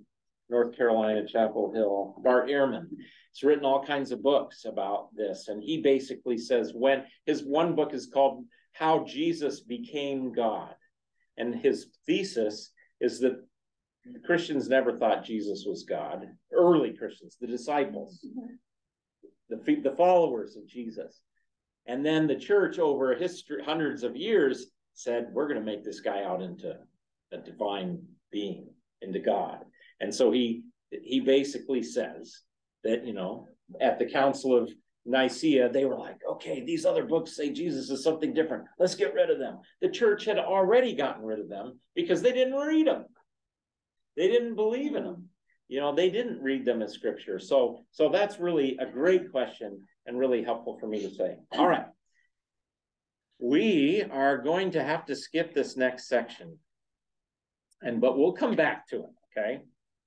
North Carolina, Chapel Hill, Bart Ehrman. He's written all kinds of books about this, and he basically says when his one book is called How Jesus Became God. And his thesis is that Christians never thought Jesus was God. Early Christians, the disciples, the, the followers of Jesus. And then the church over history, hundreds of years said, we're going to make this guy out into a divine being, into God. And so he, he basically says that, you know, at the Council of Nicaea, they were like, okay, these other books say Jesus is something different. Let's get rid of them. The church had already gotten rid of them because they didn't read them. They didn't believe in them. You know, they didn't read them as scripture. So, so that's really a great question and really helpful for me to say. All right. We are going to have to skip this next section. And but we'll come back to it, okay?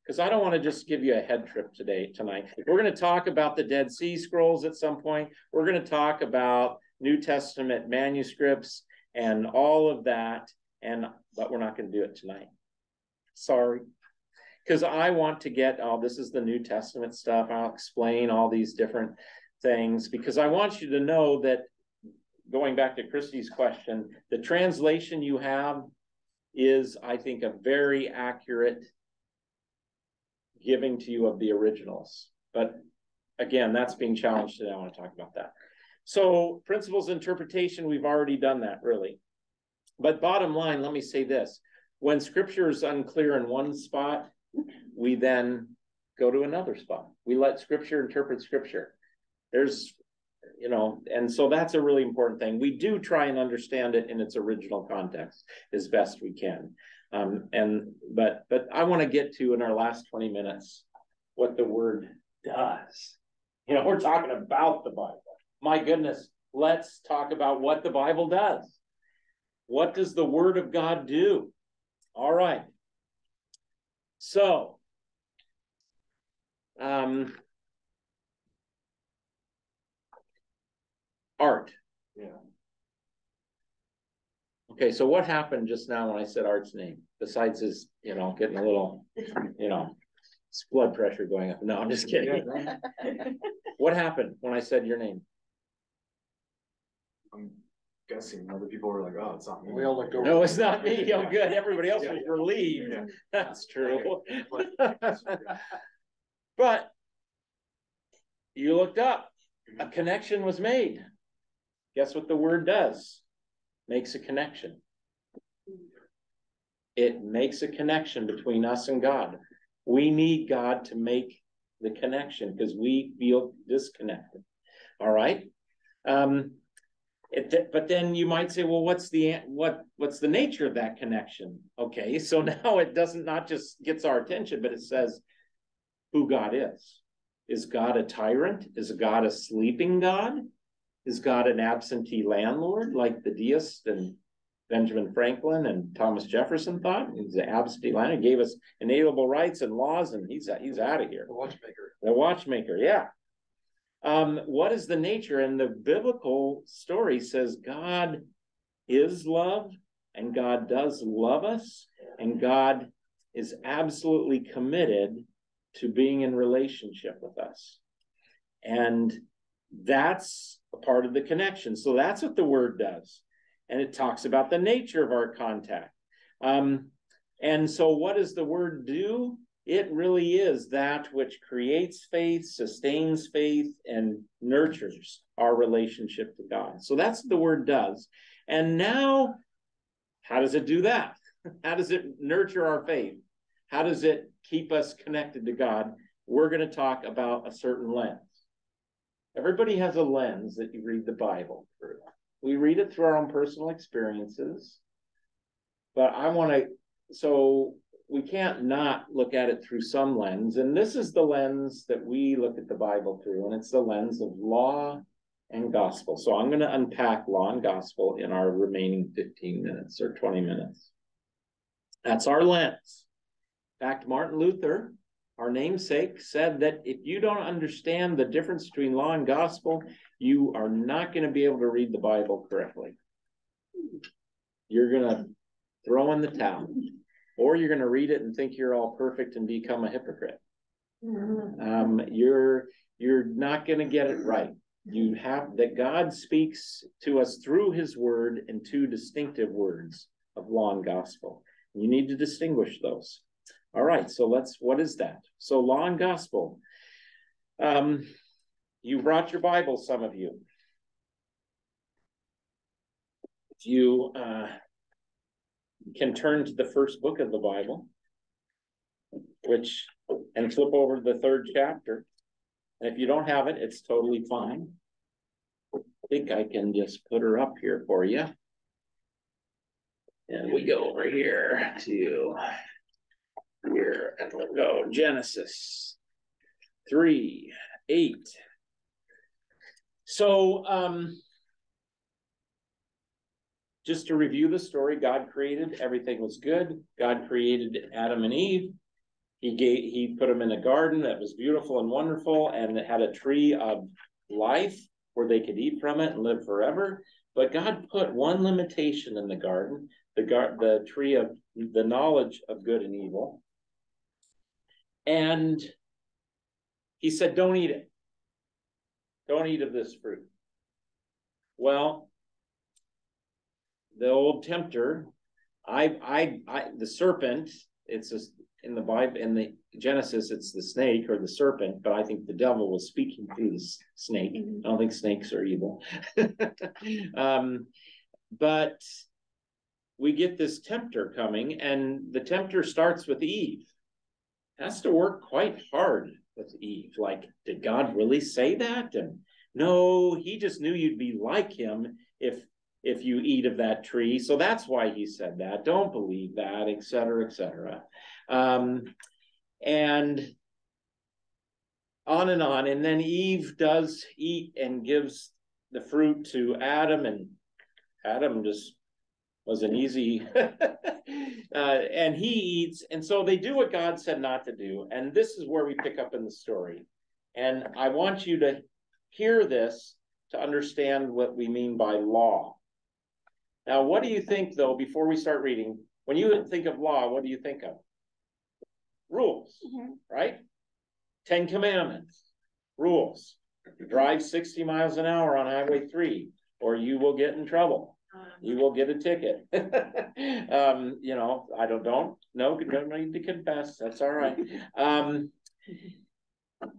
Because I don't want to just give you a head trip today, tonight. We're going to talk about the Dead Sea Scrolls at some point. We're going to talk about New Testament manuscripts and all of that. And but we're not going to do it tonight. Sorry. Because I want to get, oh, this is the New Testament stuff. I'll explain all these different things because I want you to know that going back to Christy's question, the translation you have is, I think, a very accurate giving to you of the originals. But again, that's being challenged today. I want to talk about that. So, principles interpretation, we've already done that really. But bottom line, let me say this when scripture is unclear in one spot, we then go to another spot. We let scripture interpret scripture. There's, you know, and so that's a really important thing. We do try and understand it in its original context as best we can. Um, and but but I want to get to in our last 20 minutes what the word does. You know, we're talking about the Bible. My goodness, let's talk about what the Bible does. What does the word of God do? All right. So, um, art. Yeah. Okay, so what happened just now when I said Art's name? Besides his, you know, getting a little, you know, blood pressure going up. No, I'm just kidding. What happened when I said your name? I'm guessing other people were like, oh, it's not me. We all looked over. No, it's not me. I'm good. Everybody else was relieved. Yeah. That's true. But you looked up, a connection was made. Guess what the word does? Makes a connection. It makes a connection between us and God. We need God to make the connection because we feel disconnected. All right. Um, it, but then you might say, well, what's the what what's the nature of that connection? Okay, so now it doesn't not just gets our attention, but it says who God is. Is God a tyrant? Is God a sleeping God? Is God an absentee landlord like the deists and Benjamin Franklin and Thomas Jefferson thought? He's an absentee landlord, gave us inalienable rights and laws, and he's he's out of here. The watchmaker. The watchmaker, yeah. Um, what is the nature? And the biblical story says God is love, and God does love us, and God is absolutely committed to being in relationship with us. And that's a part of the connection. So that's what the word does. And it talks about the nature of our contact. Um, and so, what does the word do? It really is that which creates faith, sustains faith, and nurtures our relationship to God. So that's what the word does. And now, how does it do that? How does it nurture our faith? How does it keep us connected to God? We're going to talk about a certain lens. Everybody has a lens that you read the Bible through. We read it through our own personal experiences. But I want to, so we can't not look at it through some lens. And this is the lens that we look at the Bible through, and it's the lens of law and gospel. So I'm going to unpack law and gospel in our remaining 15 minutes or 20 minutes. That's our lens. In fact, Martin Luther, our namesake, said that if you don't understand the difference between law and gospel, you are not going to be able to read the Bible correctly. you're gonna throw in the towel. Or you're gonna read it and think you're all perfect and become a hypocrite. Um, you're, you're not gonna get it right. You have, that God speaks to us through his word in two distinctive words of law and gospel. You need to distinguish those. All right, so let's, what is that? So law and gospel. Um, you brought your Bible, some of you. If you, uh, can turn to the first book of the Bible, which, and flip over to the third chapter. And if you don't have it, it's totally fine. I think I can just put her up here for you. And we go over here to here and we'll go Genesis three, eight. So, um, just to review the story, God created, everything was good. God created Adam and Eve. He gave, he put them in a garden that was beautiful and wonderful and had a tree of life where they could eat from it and live forever. But God put one limitation in the garden, the gar- the tree of the knowledge of good and evil. And he said, don't eat it. Don't eat of this fruit. Well, the old tempter, I, I, I, the serpent, it's a, in the Bible, in the Genesis, it's the snake or the serpent, but I think the devil was speaking through the snake. I don't think snakes are evil. um, but we get this tempter coming, and the tempter starts with Eve. Has to work quite hard with Eve. Like, did God really say that? And no, he just knew you'd be like him if if you eat of that tree. So that's why he said that. Don't believe that, et cetera, et cetera. Um, and on and on. And then Eve does eat and gives the fruit to Adam, and Adam just was an easy, uh, and he eats. And so they do what God said not to do. And this is where we pick up in the story. And I want you to hear this to understand what we mean by law. Now, what do you think, though, before we start reading, when you think of law, what do you think of? Rules, Mhm. right? Ten Commandments, rules. Drive 60 miles an hour on Highway 3, or you will get in trouble. You will get a ticket. um, you know, I don't, don't, no, don't need to confess. That's all right. Um,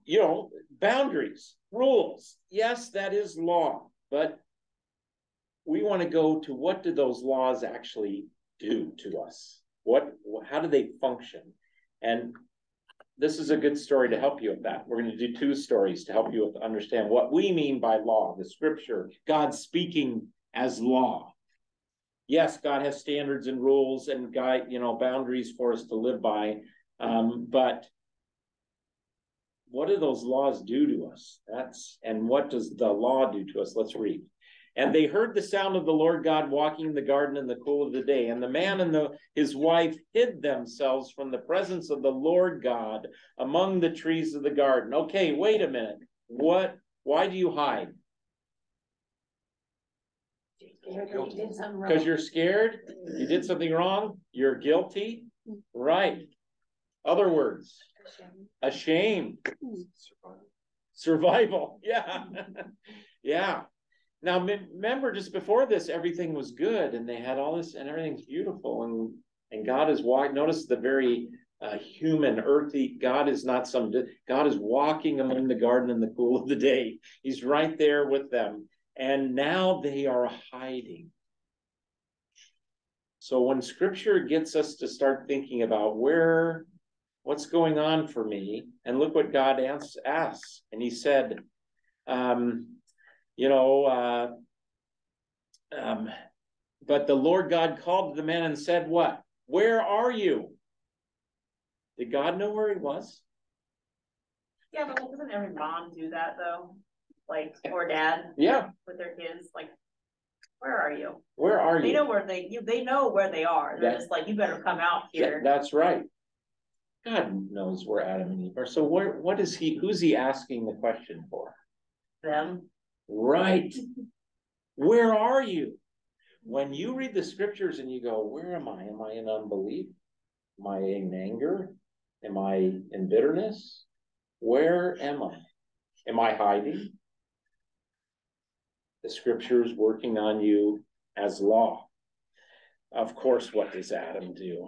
you know, boundaries, rules. Yes, that is law, but we want to go to what do those laws actually do to us? What, how do they function? And this is a good story to help you with that. We're going to do two stories to help you with understand what we mean by law, the scripture, God speaking as law. Yes, God has standards and rules and guide, you know, boundaries for us to live by. Um, but what do those laws do to us? That's and what does the law do to us? Let's read. And they heard the sound of the Lord God walking in the garden in the cool of the day. And the man and the, his wife hid themselves from the presence of the Lord God among the trees of the garden. Okay, wait a minute. What? Why do you hide? Because you're scared? You did something wrong? You're guilty? Right. Other words, ashamed. Survival. Yeah. yeah. Now, remember, just before this, everything was good and they had all this and everything's beautiful and, and God is walking. Notice the very uh, human, earthy, God is not some, God is walking among the garden in the cool of the day. He's right there with them. And now they are hiding. So when scripture gets us to start thinking about where, what's going on for me, and look what God asks, asks. and he said, um, you know, uh, um, but the Lord God called to the man and said, What? Where are you? Did God know where he was? Yeah, but doesn't every mom do that though? Like, or dad Yeah. with their kids, like, where are you? Where are They you? know where they, you, they know where they are. They're That- just like, you better come out Yeah, here. that's right. God knows where Adam and Eve are. So where, what is he, who's he asking the question for? Them. Right. Where are you? when you read the scriptures and you go, where am I? Am I in unbelief? Am I in anger? Am I in bitterness? Where am I? Am I hiding? The scriptures working on you as law. Of course, what does Adam do?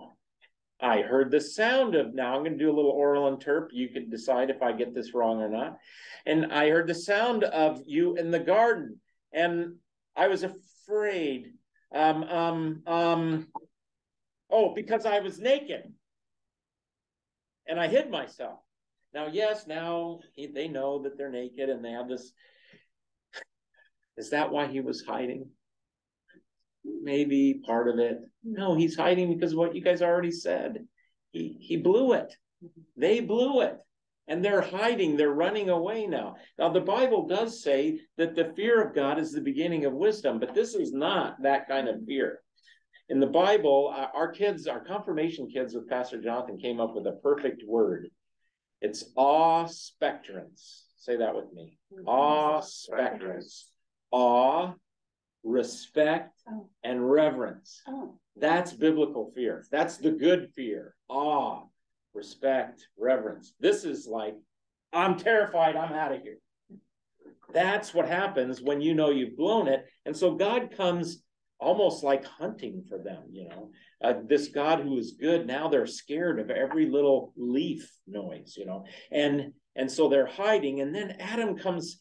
I heard the sound of, now I'm going to do a little oral interp. You can decide if I get this wrong or not. And I heard the sound of you in the garden, and I was afraid. Um, um, um, oh, because I was naked and I hid myself. Now, yes, now he, they know that they're naked and they have this. Is that why he was hiding? Maybe part of it. No, he's hiding because of what you guys already said. He he blew it. They blew it. And they're hiding, they're running away now. Now, the Bible does say that the fear of God is the beginning of wisdom, but this is not that kind of fear. In the Bible, uh, our kids, our confirmation kids with Pastor Jonathan came up with a perfect word. It's awe spectrance. Say that with me. Awe spectrance. Awe, respect, Oh. and reverence. Oh, That's biblical fear. That's the good fear. Awe, respect, reverence. This is like, I'm terrified, I'm out of here. That's what happens when you know you've blown it. And so God comes almost like hunting for them, you know. Uh, this God who is good, now they're scared of every little leaf noise, you know. And and so they're hiding. And then Adam comes,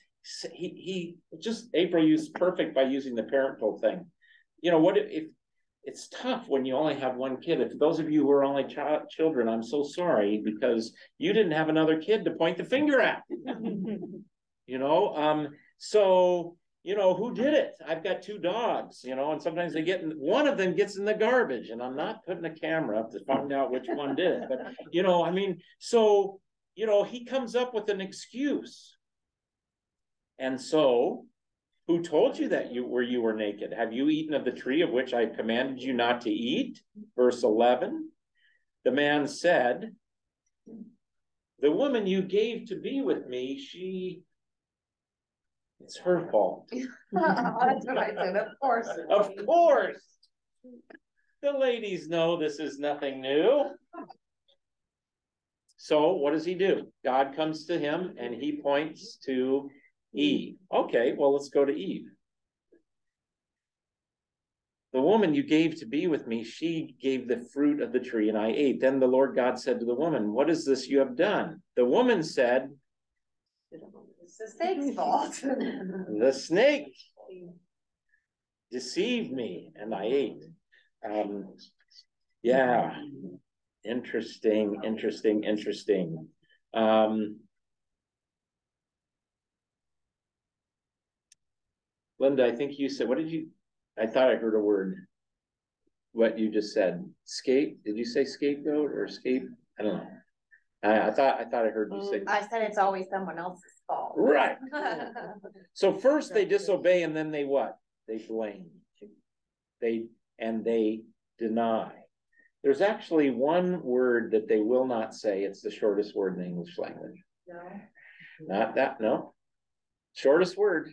he he just April used perfect by using the parental thing. You know, what if, if it's tough when you only have one kid. If those of you who are only child children, I'm so sorry because you didn't have another kid to point the finger at. you know, um, so you know who did it? I've got two dogs, you know, and sometimes they get in, one of them gets in the garbage, and I'm not putting a camera up to find out which one did it. But you know, I mean, so you know, he comes up with an excuse. And so who told you that you were you were naked? Have you eaten of the tree of which I commanded you not to eat? Verse 11. The man said, The woman you gave to be with me, she it's her fault. That's what I said, of course. Of course. The ladies know this is nothing new. So what does he do? God comes to him and he points to Eve. Okay, well, let's go to Eve. The woman you gave to be with me, she gave the fruit of the tree and I ate. Then the Lord God said to the woman, What is this you have done? The woman said, It's the snake's fault. The snake deceived me and I ate. Um, yeah, interesting, interesting, interesting. Um, Linda, I think you said, what did you, I thought I heard a word. What you just said, scape, did you say scapegoat or escape? I don't know. I, I thought, I thought I heard you say, mm, I said it's always someone else's fault. right. So first they disobey and then they what? They blame. They, and they deny. There's actually one word that they will not say. It's the shortest word in the English language. No. Not that, no. Shortest word.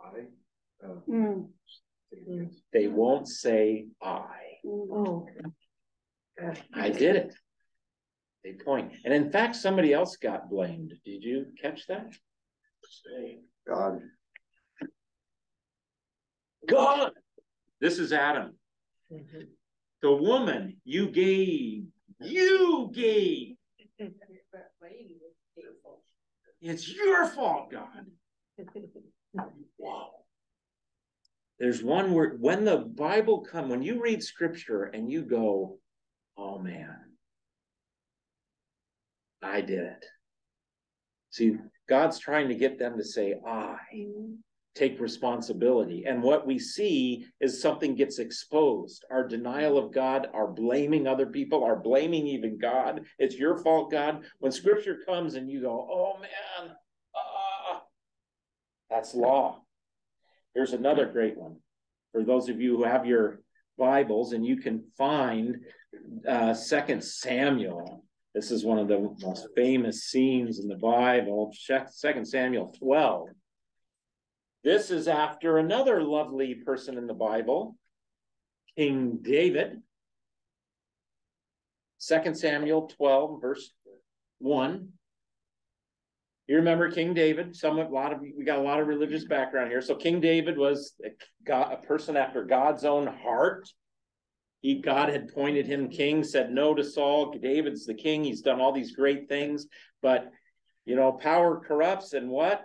I, uh, mm, take a guess. They won't say I. mm. Oh. I did it. They point. And in fact, somebody else got blamed. Did you catch that? God, God. This is Adam. The woman you gave, you gave. It's your fault, God. Wow. There's one word, when the Bible come, when you read scripture and you go, oh man, I did it. See, God's trying to get them to say, I take responsibility. And what we see is something gets exposed. Our denial of God, our blaming other people, our blaming even God. It's your fault, God. When scripture comes and you go, oh man, that's law. Here's another great one for those of you who have your Bibles and you can find uh, Second Samuel. This is one of the most famous scenes in the Bible. Second Samuel 12. This is after another lovely person in the Bible, King David. Second Samuel twelve, verse one. You remember King David, somewhat, a lot of, we got a lot of religious background here. So King David was a God, a person after God's own heart. He, God had pointed him king, said no to Saul. David's the king. He's done all these great things, but you know, power corrupts and what?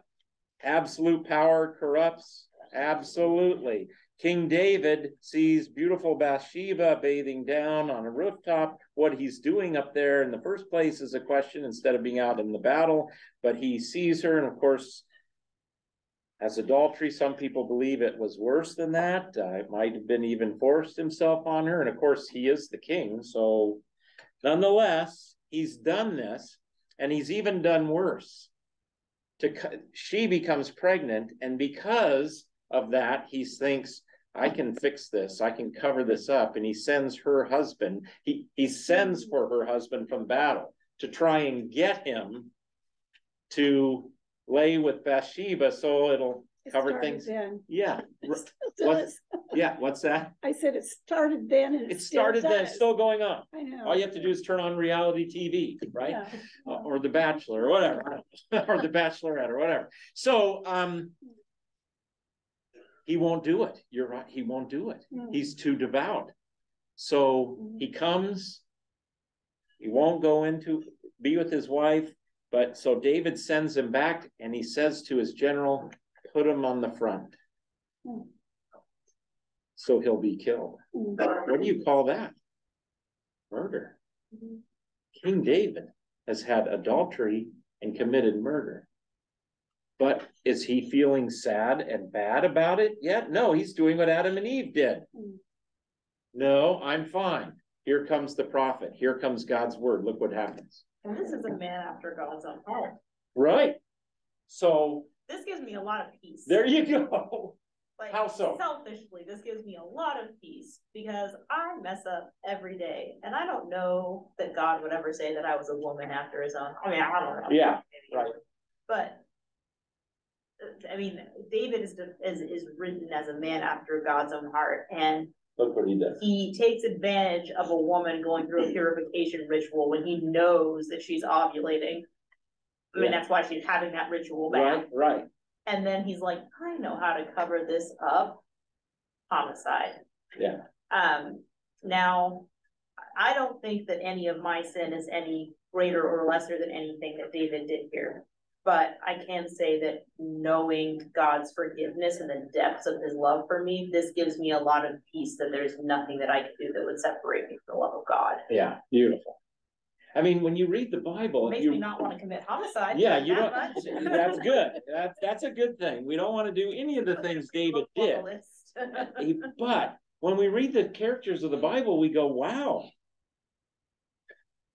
Absolute power corrupts. Absolutely. King David sees beautiful Bathsheba bathing down on a rooftop. What he's doing up there in the first place is a question instead of being out in the battle, but he sees her, and of course, as adultery, some people believe it was worse than that. Uh, it might have been even forced himself on her, and of course, he is the king. So, nonetheless, he's done this, and he's even done worse. To she becomes pregnant, and because of that, he thinks I can fix this. I can cover this up. And he sends her husband, he, he sends for her husband from battle to try and get him to lay with Bathsheba so it'll It cover things. Then. Yeah. It still What- does. Yeah, what's that? I said it started then and it It started then, it's still going on. I know. All you have to do is turn on reality TV, right? Yeah. Uh, Or The Bachelor or whatever, or The Bachelorette or whatever. So, um, he won't do it. You're right. He won't do it. Mm. He's too devout. So he comes, he won't go into, be with his wife, but so David sends him back and he says to his general, put him on the front. Mm. So he'll be killed. Mm. What do you call that? Murder. King David has had adultery and committed murder. But is he feeling sad and bad about it yet? No, he's doing what Adam and Eve did. No, I'm fine. Here comes the prophet. Here comes God's word. Look what happens. And this is a man after God's own heart. Right? So This gives me a lot of peace. there you go. Like How so? selfishly, this gives me a lot of peace because I mess up every day. And I don't know that God would ever say that I was a woman after his own. I mean, I don't know. Yeah, right. But. I mean, David is, is, is written as a man after God's own heart and Look what he did. he takes advantage of a woman going through a purification ritual when he knows that she's ovulating. I mean, Yeah. that's why she's having that ritual back. Right, right. And then he's like, I know how to cover this up. Homicide. Yeah. Um, now, I don't think that any of my sin is any greater or lesser than anything that David did here. But I can say that knowing God's forgiveness and the depths of his love for me, this gives me a lot of peace that there's nothing that I could do that would separate me from the love of God. Yeah, beautiful. I mean, when you read the Bible, if Makes you me not want to commit homicide. Yeah, you don't, much. that's good. That's, that's a good thing. We don't want to do any of the things David did. But when we read the characters of the Bible, we go, wow.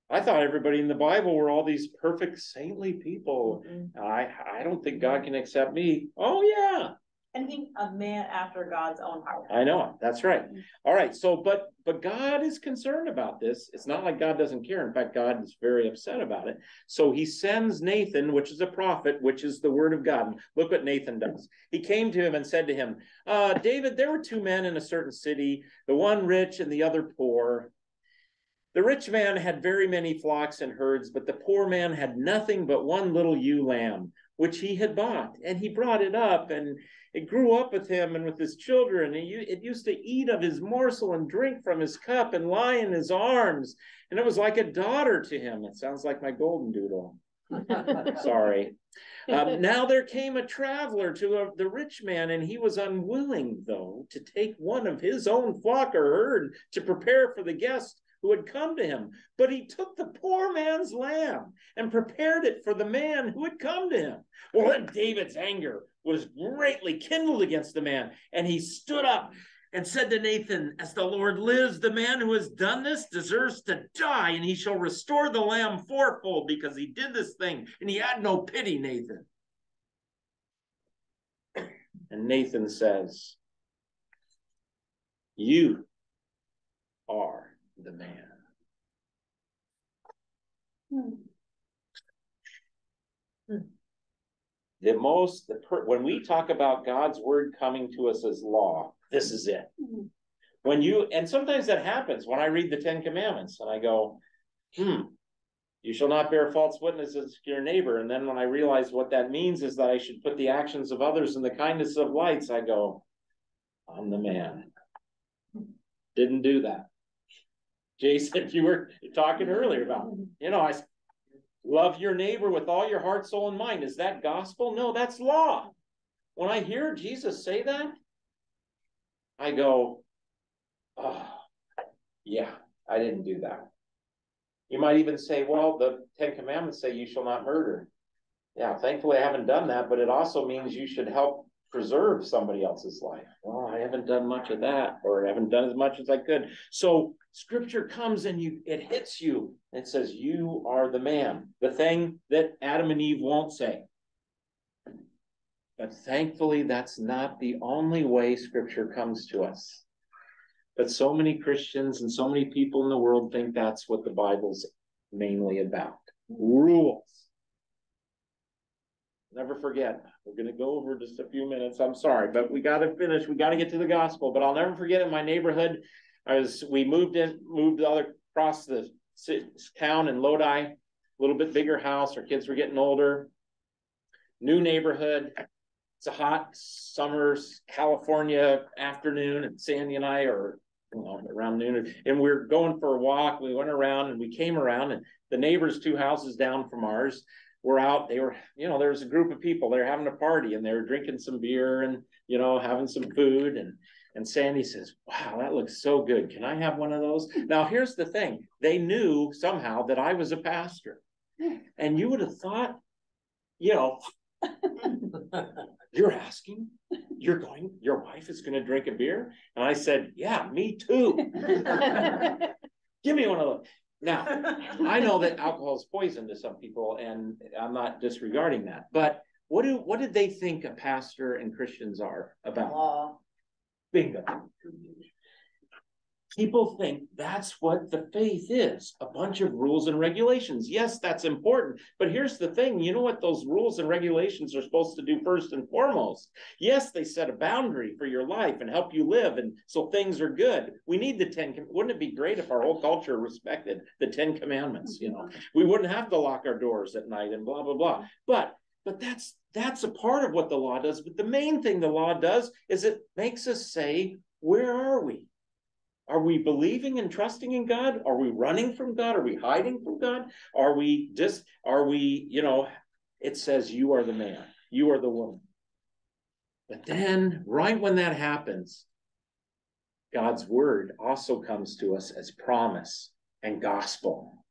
I thought everybody in the Bible were all these perfect saintly people. Mhm. I, I don't think God can accept me. Oh, yeah, And he, a man after God's own heart. I know, that's right. All right, so, but, but God is concerned about this. It's not like God doesn't care. In fact, God is very upset about it. So he sends Nathan, which is a prophet, which is the word of God. Look what Nathan does. He came to him and said to him, uh, David, there were two men in a certain city, the one rich and the other poor. The rich man had very many flocks and herds, but the poor man had nothing but one little ewe lamb, which he had bought, and he brought it up, and it grew up with him and with his children. And it used to eat of his morsel and drink from his cup and lie in his arms. And it was like a daughter to him. It sounds like my golden doodle. Sorry. Um, now there came a traveler to a, the rich man, and he was unwilling, though, to take one of his own flock or herd to prepare for the guest who had come to him. But he took the poor man's lamb and prepared it for the man who had come to him. Well, then David's anger was greatly kindled against the man, and he stood up and said to Nathan, As the Lord lives, the man who has done this deserves to die, and he shall restore the lamb fourfold because he did this thing, and he had no pity, Nathan. And Nathan says, You are the man. Hmm. Hmm. the most, the per, when we talk about God's word coming to us as law, this is it. Mhm. When you, and sometimes that happens when I read the Ten Commandments and I go, hmm. You shall not bear false witnesses to your neighbor. And then when I realize what that means is that I should put the actions of others in the kindness of lights, I go, I'm the man. Didn't do that. Jason, you were talking earlier about, you know, I love your neighbor with all your heart, soul, and mind. Is that gospel? No, that's law. When I hear Jesus say that, I go, oh, yeah, I didn't do that. You might even say, well, the Ten Commandments say you shall not murder. Yeah, thankfully I haven't done that, but it also means you should help preserve somebody else's life. Well, I haven't done much of that, or I haven't done as much as I could. So scripture comes and you, it hits you. and says, you are the man, the thing that Adam and Eve won't say. But thankfully, that's not the only way scripture comes to us. But so many Christians and so many people in the world think that's what the Bible's mainly about. Rules. Never forget, we're gonna go over just a few minutes, I'm sorry, but we gotta finish, we gotta get to the gospel, but I'll never forget in my neighborhood. I was, we moved in, moved the other, across the town in Lodi, a little bit bigger house, our kids were getting older. New neighborhood, it's a hot summer's California afternoon, and Sandy and I are, you know, around noon, and we we're going for a walk, we went around and we came around and the neighbors two houses down from ours were out, they were, you know, there was a group of people, they were having a party and they were drinking some beer and, you know, having some food and and Sandy says, wow, that looks so good. Can I have one of those? Now, here's the thing. They knew somehow that I was a pastor. And you would have thought, you know, you're asking, you're going, your wife is going to drink a beer? And I said, yeah, me too. Give me one of those. Now, I know that alcohol is poison to some people and I'm not disregarding that, but what do, what did they think a pastor and Christians are about? Law. Bingo. People think that's what the faith is, a bunch of rules and regulations. Yes, that's important, but here's the thing, you know what those rules and regulations are supposed to do first and foremost? Yes, they set a boundary for your life and help you live, and so things are good. We need the ten, Com- wouldn't it be great if our whole culture respected the Ten Commandments, you know? We wouldn't have to lock our doors at night and blah, blah, blah. But but that's that's a part of what the law does. But the main thing the law does is it makes us say, where are we? Are we believing and trusting in God? Are we running from God? Are we hiding from God? Are we just are we, you know, it says you are the man, you are the woman. But then right when that happens, God's word also comes to us as promise and gospel.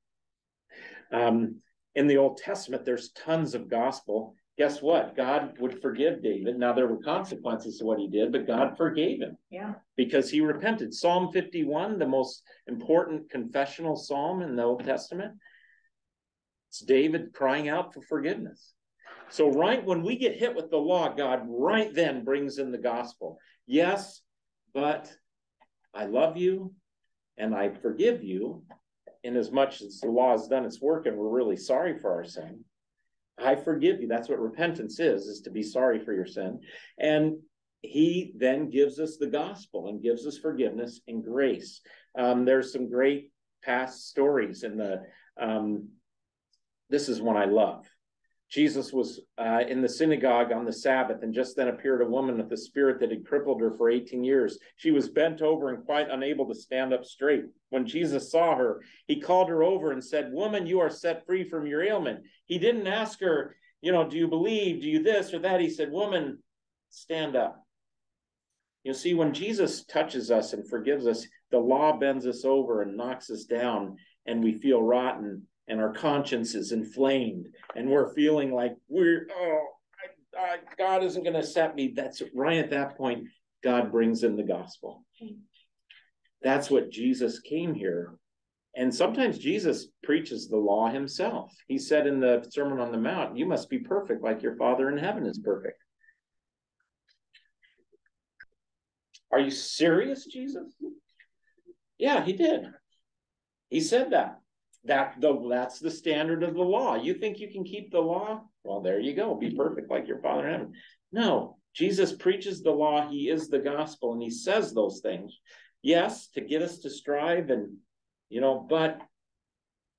Um, in the Old Testament, there's tons of gospel. Guess what? God would forgive David. Now, there were consequences to what he did, but God forgave him Yeah. because he repented. Psalm 51, the most important confessional psalm in the Old Testament, it's David crying out for forgiveness. So, right when we get hit with the law, God right then brings in the gospel. Yes, but I love you and I forgive you. In as much as the law has done its work and we're really sorry for our sin, I forgive you. That's what repentance is, is to be sorry for your sin. And he then gives us the gospel and gives us forgiveness and grace. Um, there's some great past stories in the, um, this is one I love. Jesus was uh, in the synagogue on the Sabbath, and just then appeared a woman with a spirit that had crippled her for 18 years. She was bent over and quite unable to stand up straight. When Jesus saw her, he called her over and said, Woman, you are set free from your ailment. He didn't ask her, You know, do you believe? Do you this or that? He said, Woman, stand up. You see, when Jesus touches us and forgives us, the law bends us over and knocks us down, and we feel rotten, and our conscience is inflamed, and we're feeling like we're, oh, I, I, God isn't going to accept me. That's right at that point, God brings in the gospel. That's what Jesus came here. And sometimes Jesus preaches the law himself. He said in the Sermon on the Mount, You must be perfect like your Father in heaven is perfect. Are you serious, Jesus? Yeah, he did. He said that. That, the, that's the standard of the law. You think you can keep the law? Well, there you go. Be perfect like your father in heaven. No, Jesus preaches the law. He is the gospel and he says those things. Yes, to get us to strive and, you know, but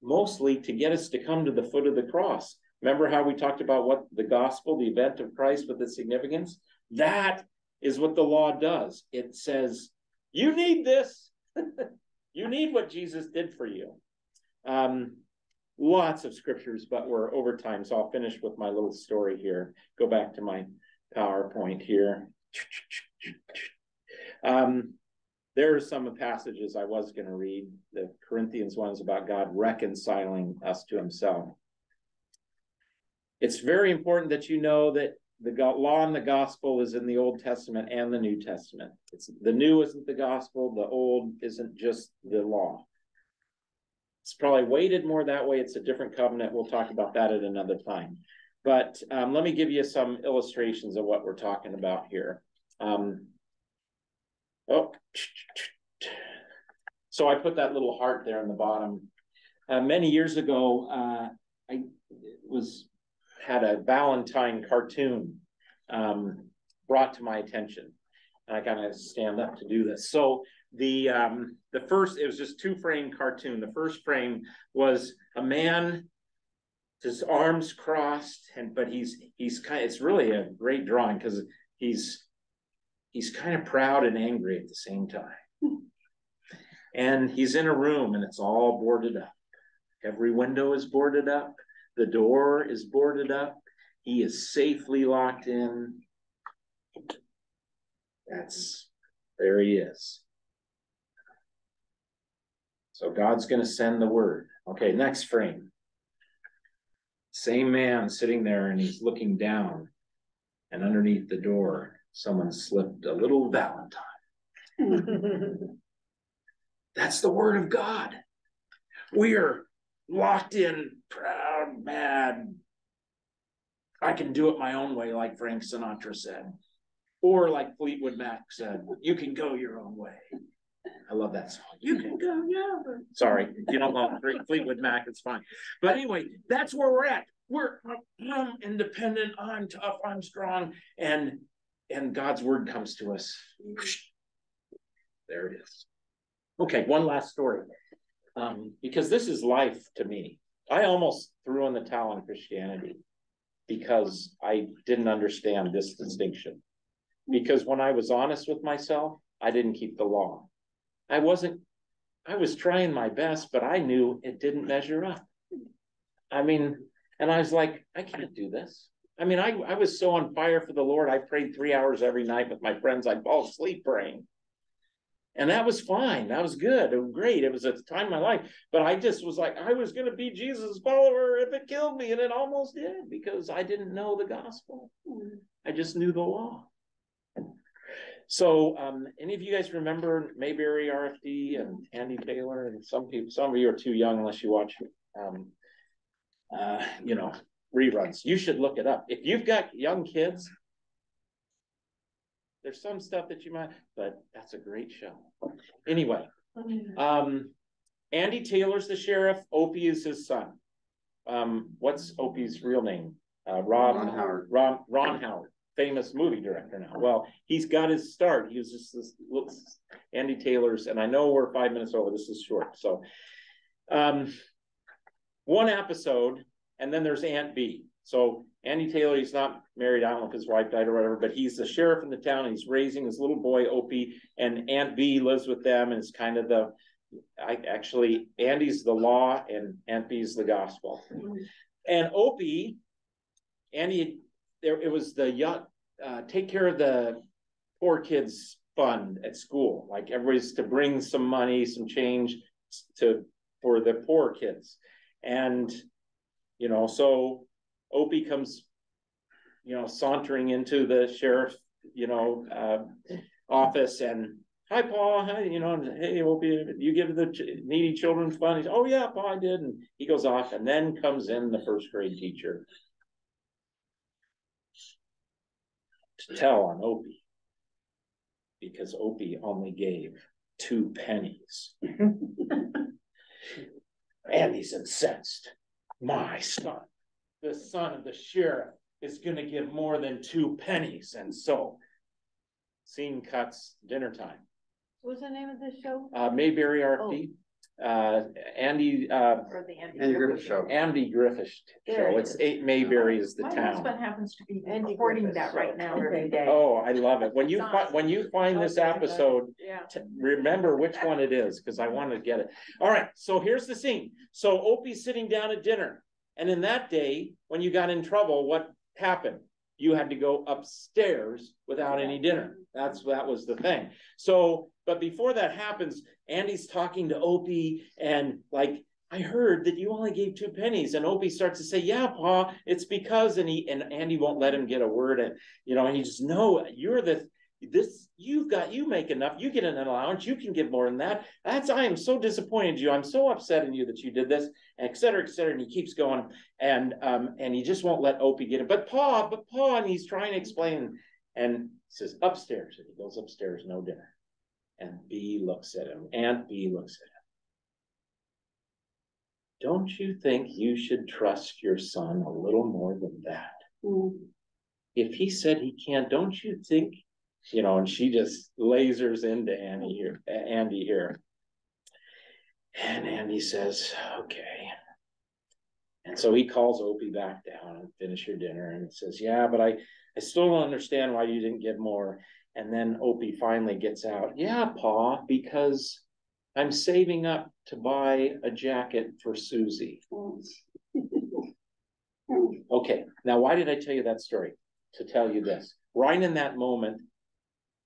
mostly to get us to come to the foot of the cross. Remember how we talked about what the gospel, the event of Christ with its significance? That is what the law does. It says, you need this. you need what Jesus did for you. Um, lots of scriptures, but we're over time, so I'll finish with my little story here. Go back to my PowerPoint here. Um, there are some passages I was going to read. The Corinthians ones about God reconciling us to himself. It's very important that you know that the law and the gospel is in the Old Testament and the New Testament. It's the new isn't the gospel, the old isn't just the law. It's probably weighted more that way. It's a different covenant. We'll talk about that at another time. But um, let me give you some illustrations of what we're talking about here. Um, oh, so I put that little heart there in the bottom. Uh, many years ago, uh, I was had a Valentine cartoon um, brought to my attention. And I kind of stand up to do this. So the um, the first it was just two frame cartoon. The first frame was a man, his arms crossed, and but he's he's kind. Of, it's really a great drawing because he's he's kind of proud and angry at the same time. And he's in a room and it's all boarded up. Every window is boarded up. The door is boarded up. He is safely locked in. That's there he is. So God's going to send the word. Okay, next frame. Same man sitting there and he's looking down, and underneath the door, someone slipped a little Valentine. That's the word of God. We are locked in, proud, mad. I can do it my own way, like Frank Sinatra said. Or like Fleetwood Mac said, you can go your own way. I love that song. You can go, yeah. Sorry, if you don't love Fleetwood Mac, it's fine. But anyway, that's where we're at. We're I'm independent, I'm tough, I'm strong, and and God's word comes to us. There it is. Okay, one last story um, because this is life to me. I almost threw in the towel on Christianity because I didn't understand this distinction. Because when I was honest with myself, I didn't keep the law. I wasn't, I was trying my best, but I knew it didn't measure up. I mean, and I was like, I can't do this. I mean, I, I was so on fire for the Lord. I prayed three hours every night with my friends. I'd fall asleep praying. And that was fine. That was good. It was great. It was a time in my life. But I just was like, I was going to be Jesus' follower if it killed me. And it almost did because I didn't know the gospel. Hmm. I just knew the law. So, um, any of you guys remember Mayberry RFD and Andy Taylor? And some people, some of you are too young unless you watch, um, uh, you know, reruns. You should look it up. If you've got young kids, there's some stuff that you might, but that's a great show. Anyway, um, Andy Taylor's the sheriff. Opie is his son. Um, what's Opie's real name? Uh, Rob, Ron Howard. Ron, Ron Howard, famous movie director now. Well, he's got his start. He was just this looks Andy Taylor's, and I know we're five minutes over. This is short, so um, one episode, and then there's Aunt Bee. So Andy Taylor, he's not married. I don't know if his wife died or whatever, but he's the sheriff in the town. He's raising his little boy Opie, and Aunt Bee lives with them, and it's kind of the. I actually Andy's the law, and Aunt Bee's the gospel. And Opie, Andy, there it was the young, uh, take care of the poor kids fund at school. Like everybody's to bring some money, some change to for the poor kids, and you know so Opie comes, you know, sauntering into the sheriff, you know, uh, office and, hi, Paul, hi, you know, hey, Opie, you give the needy children fun? He's, oh, yeah, Paul, I did. And he goes off and then comes in the first grade teacher to tell on Opie because Opie only gave two pennies. Andy's incensed. My son, the son of the sheriff is gonna give more than two pennies, and so. Scene cuts, dinner time. What's the name of this show? Uh, Mayberry RFD, uh, Andy, uh, Or the Andy? Andy Griffith Show. Andy Griffith There show. it It's is. eight, Mayberry is the My town. husband happens to be Andy recording Griffith that right now every day. Oh, I love it. When you It's find, when you find this Okay. episode, Yeah. t- remember which one it is, because I want to get it. All right, so here's the scene. So Opie's sitting down at dinner. And in that day, when you got in trouble, what happened? You had to go upstairs without any dinner. That's, that was the thing. So, but before that happens, Andy's talking to Opie and like, I heard that you only gave two pennies and Opie starts to say, yeah, Pa, it's because, and he, and Andy won't let him get a word in, you know, and he just, no, you're the, this, you've got, you make enough, you get an allowance, you can give more than that. That's, I am so disappointed in you. I'm so upset in you that you did this, et cetera, et cetera. And he keeps going and, um, and he just won't let Opie get it. But Pa, but Pa, and he's trying to explain and says upstairs and he goes upstairs, no dinner. And Bee looks at him, Aunt Bee looks at him. Don't you think you should trust your son a little more than that? Mm. If he said he can't, don't you think, you know, and she just lasers into Andy here, Andy here. And Andy says, okay. And so he calls Opie back down and finish your dinner and says, yeah, but I, I still don't understand why you didn't get more. And then Opie finally gets out, yeah, Pa, because I'm saving up to buy a jacket for Susie. Okay, now why did I tell you that story? To tell you this, right in that moment,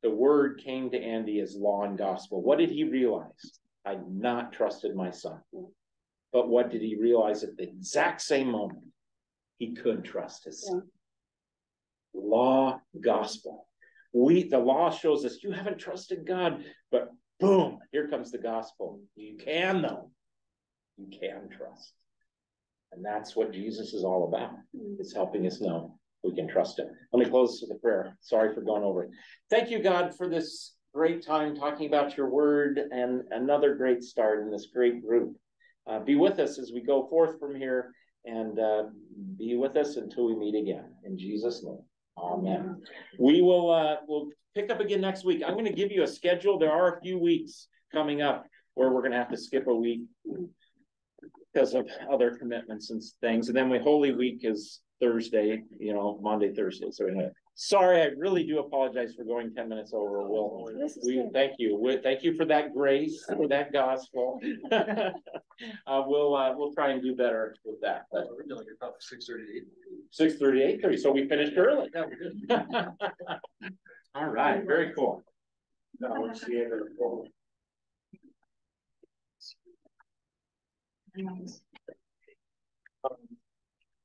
the word came to Andy as law and gospel. What did he realize? I'd not trusted my son. But what did he realize at the exact same moment? He could trust his son. Law, gospel. We, the law shows us you haven't trusted God, but boom, here comes the gospel. You can though. You can trust. And that's what Jesus is all about. It's helping us know we can trust him. Let me close with a prayer. Sorry for going over it. Thank you, God, for this great time talking about your word and another great start in this great group. Uh, be with us as we go forth from here and uh, be with us until we meet again. In Jesus' name. Amen. We will uh, we'll pick up again next week. I'm going to give you a schedule. There are a few weeks coming up where we're going to have to skip a week because of other commitments and things. And then we Holy Week is Thursday, you know, Maundy, Thursday. So we anyway, sorry, I really do apologize for going ten minutes over. We'll, we, thank you. We, thank you for that grace, for that gospel. Uh, we'll, uh, we'll try and do better with that. But We're doing like about six thirty-eight. six thirty, eight thirty, so we finished early. Yeah, we did. All right, very cool. No, it's the end of the. Nice.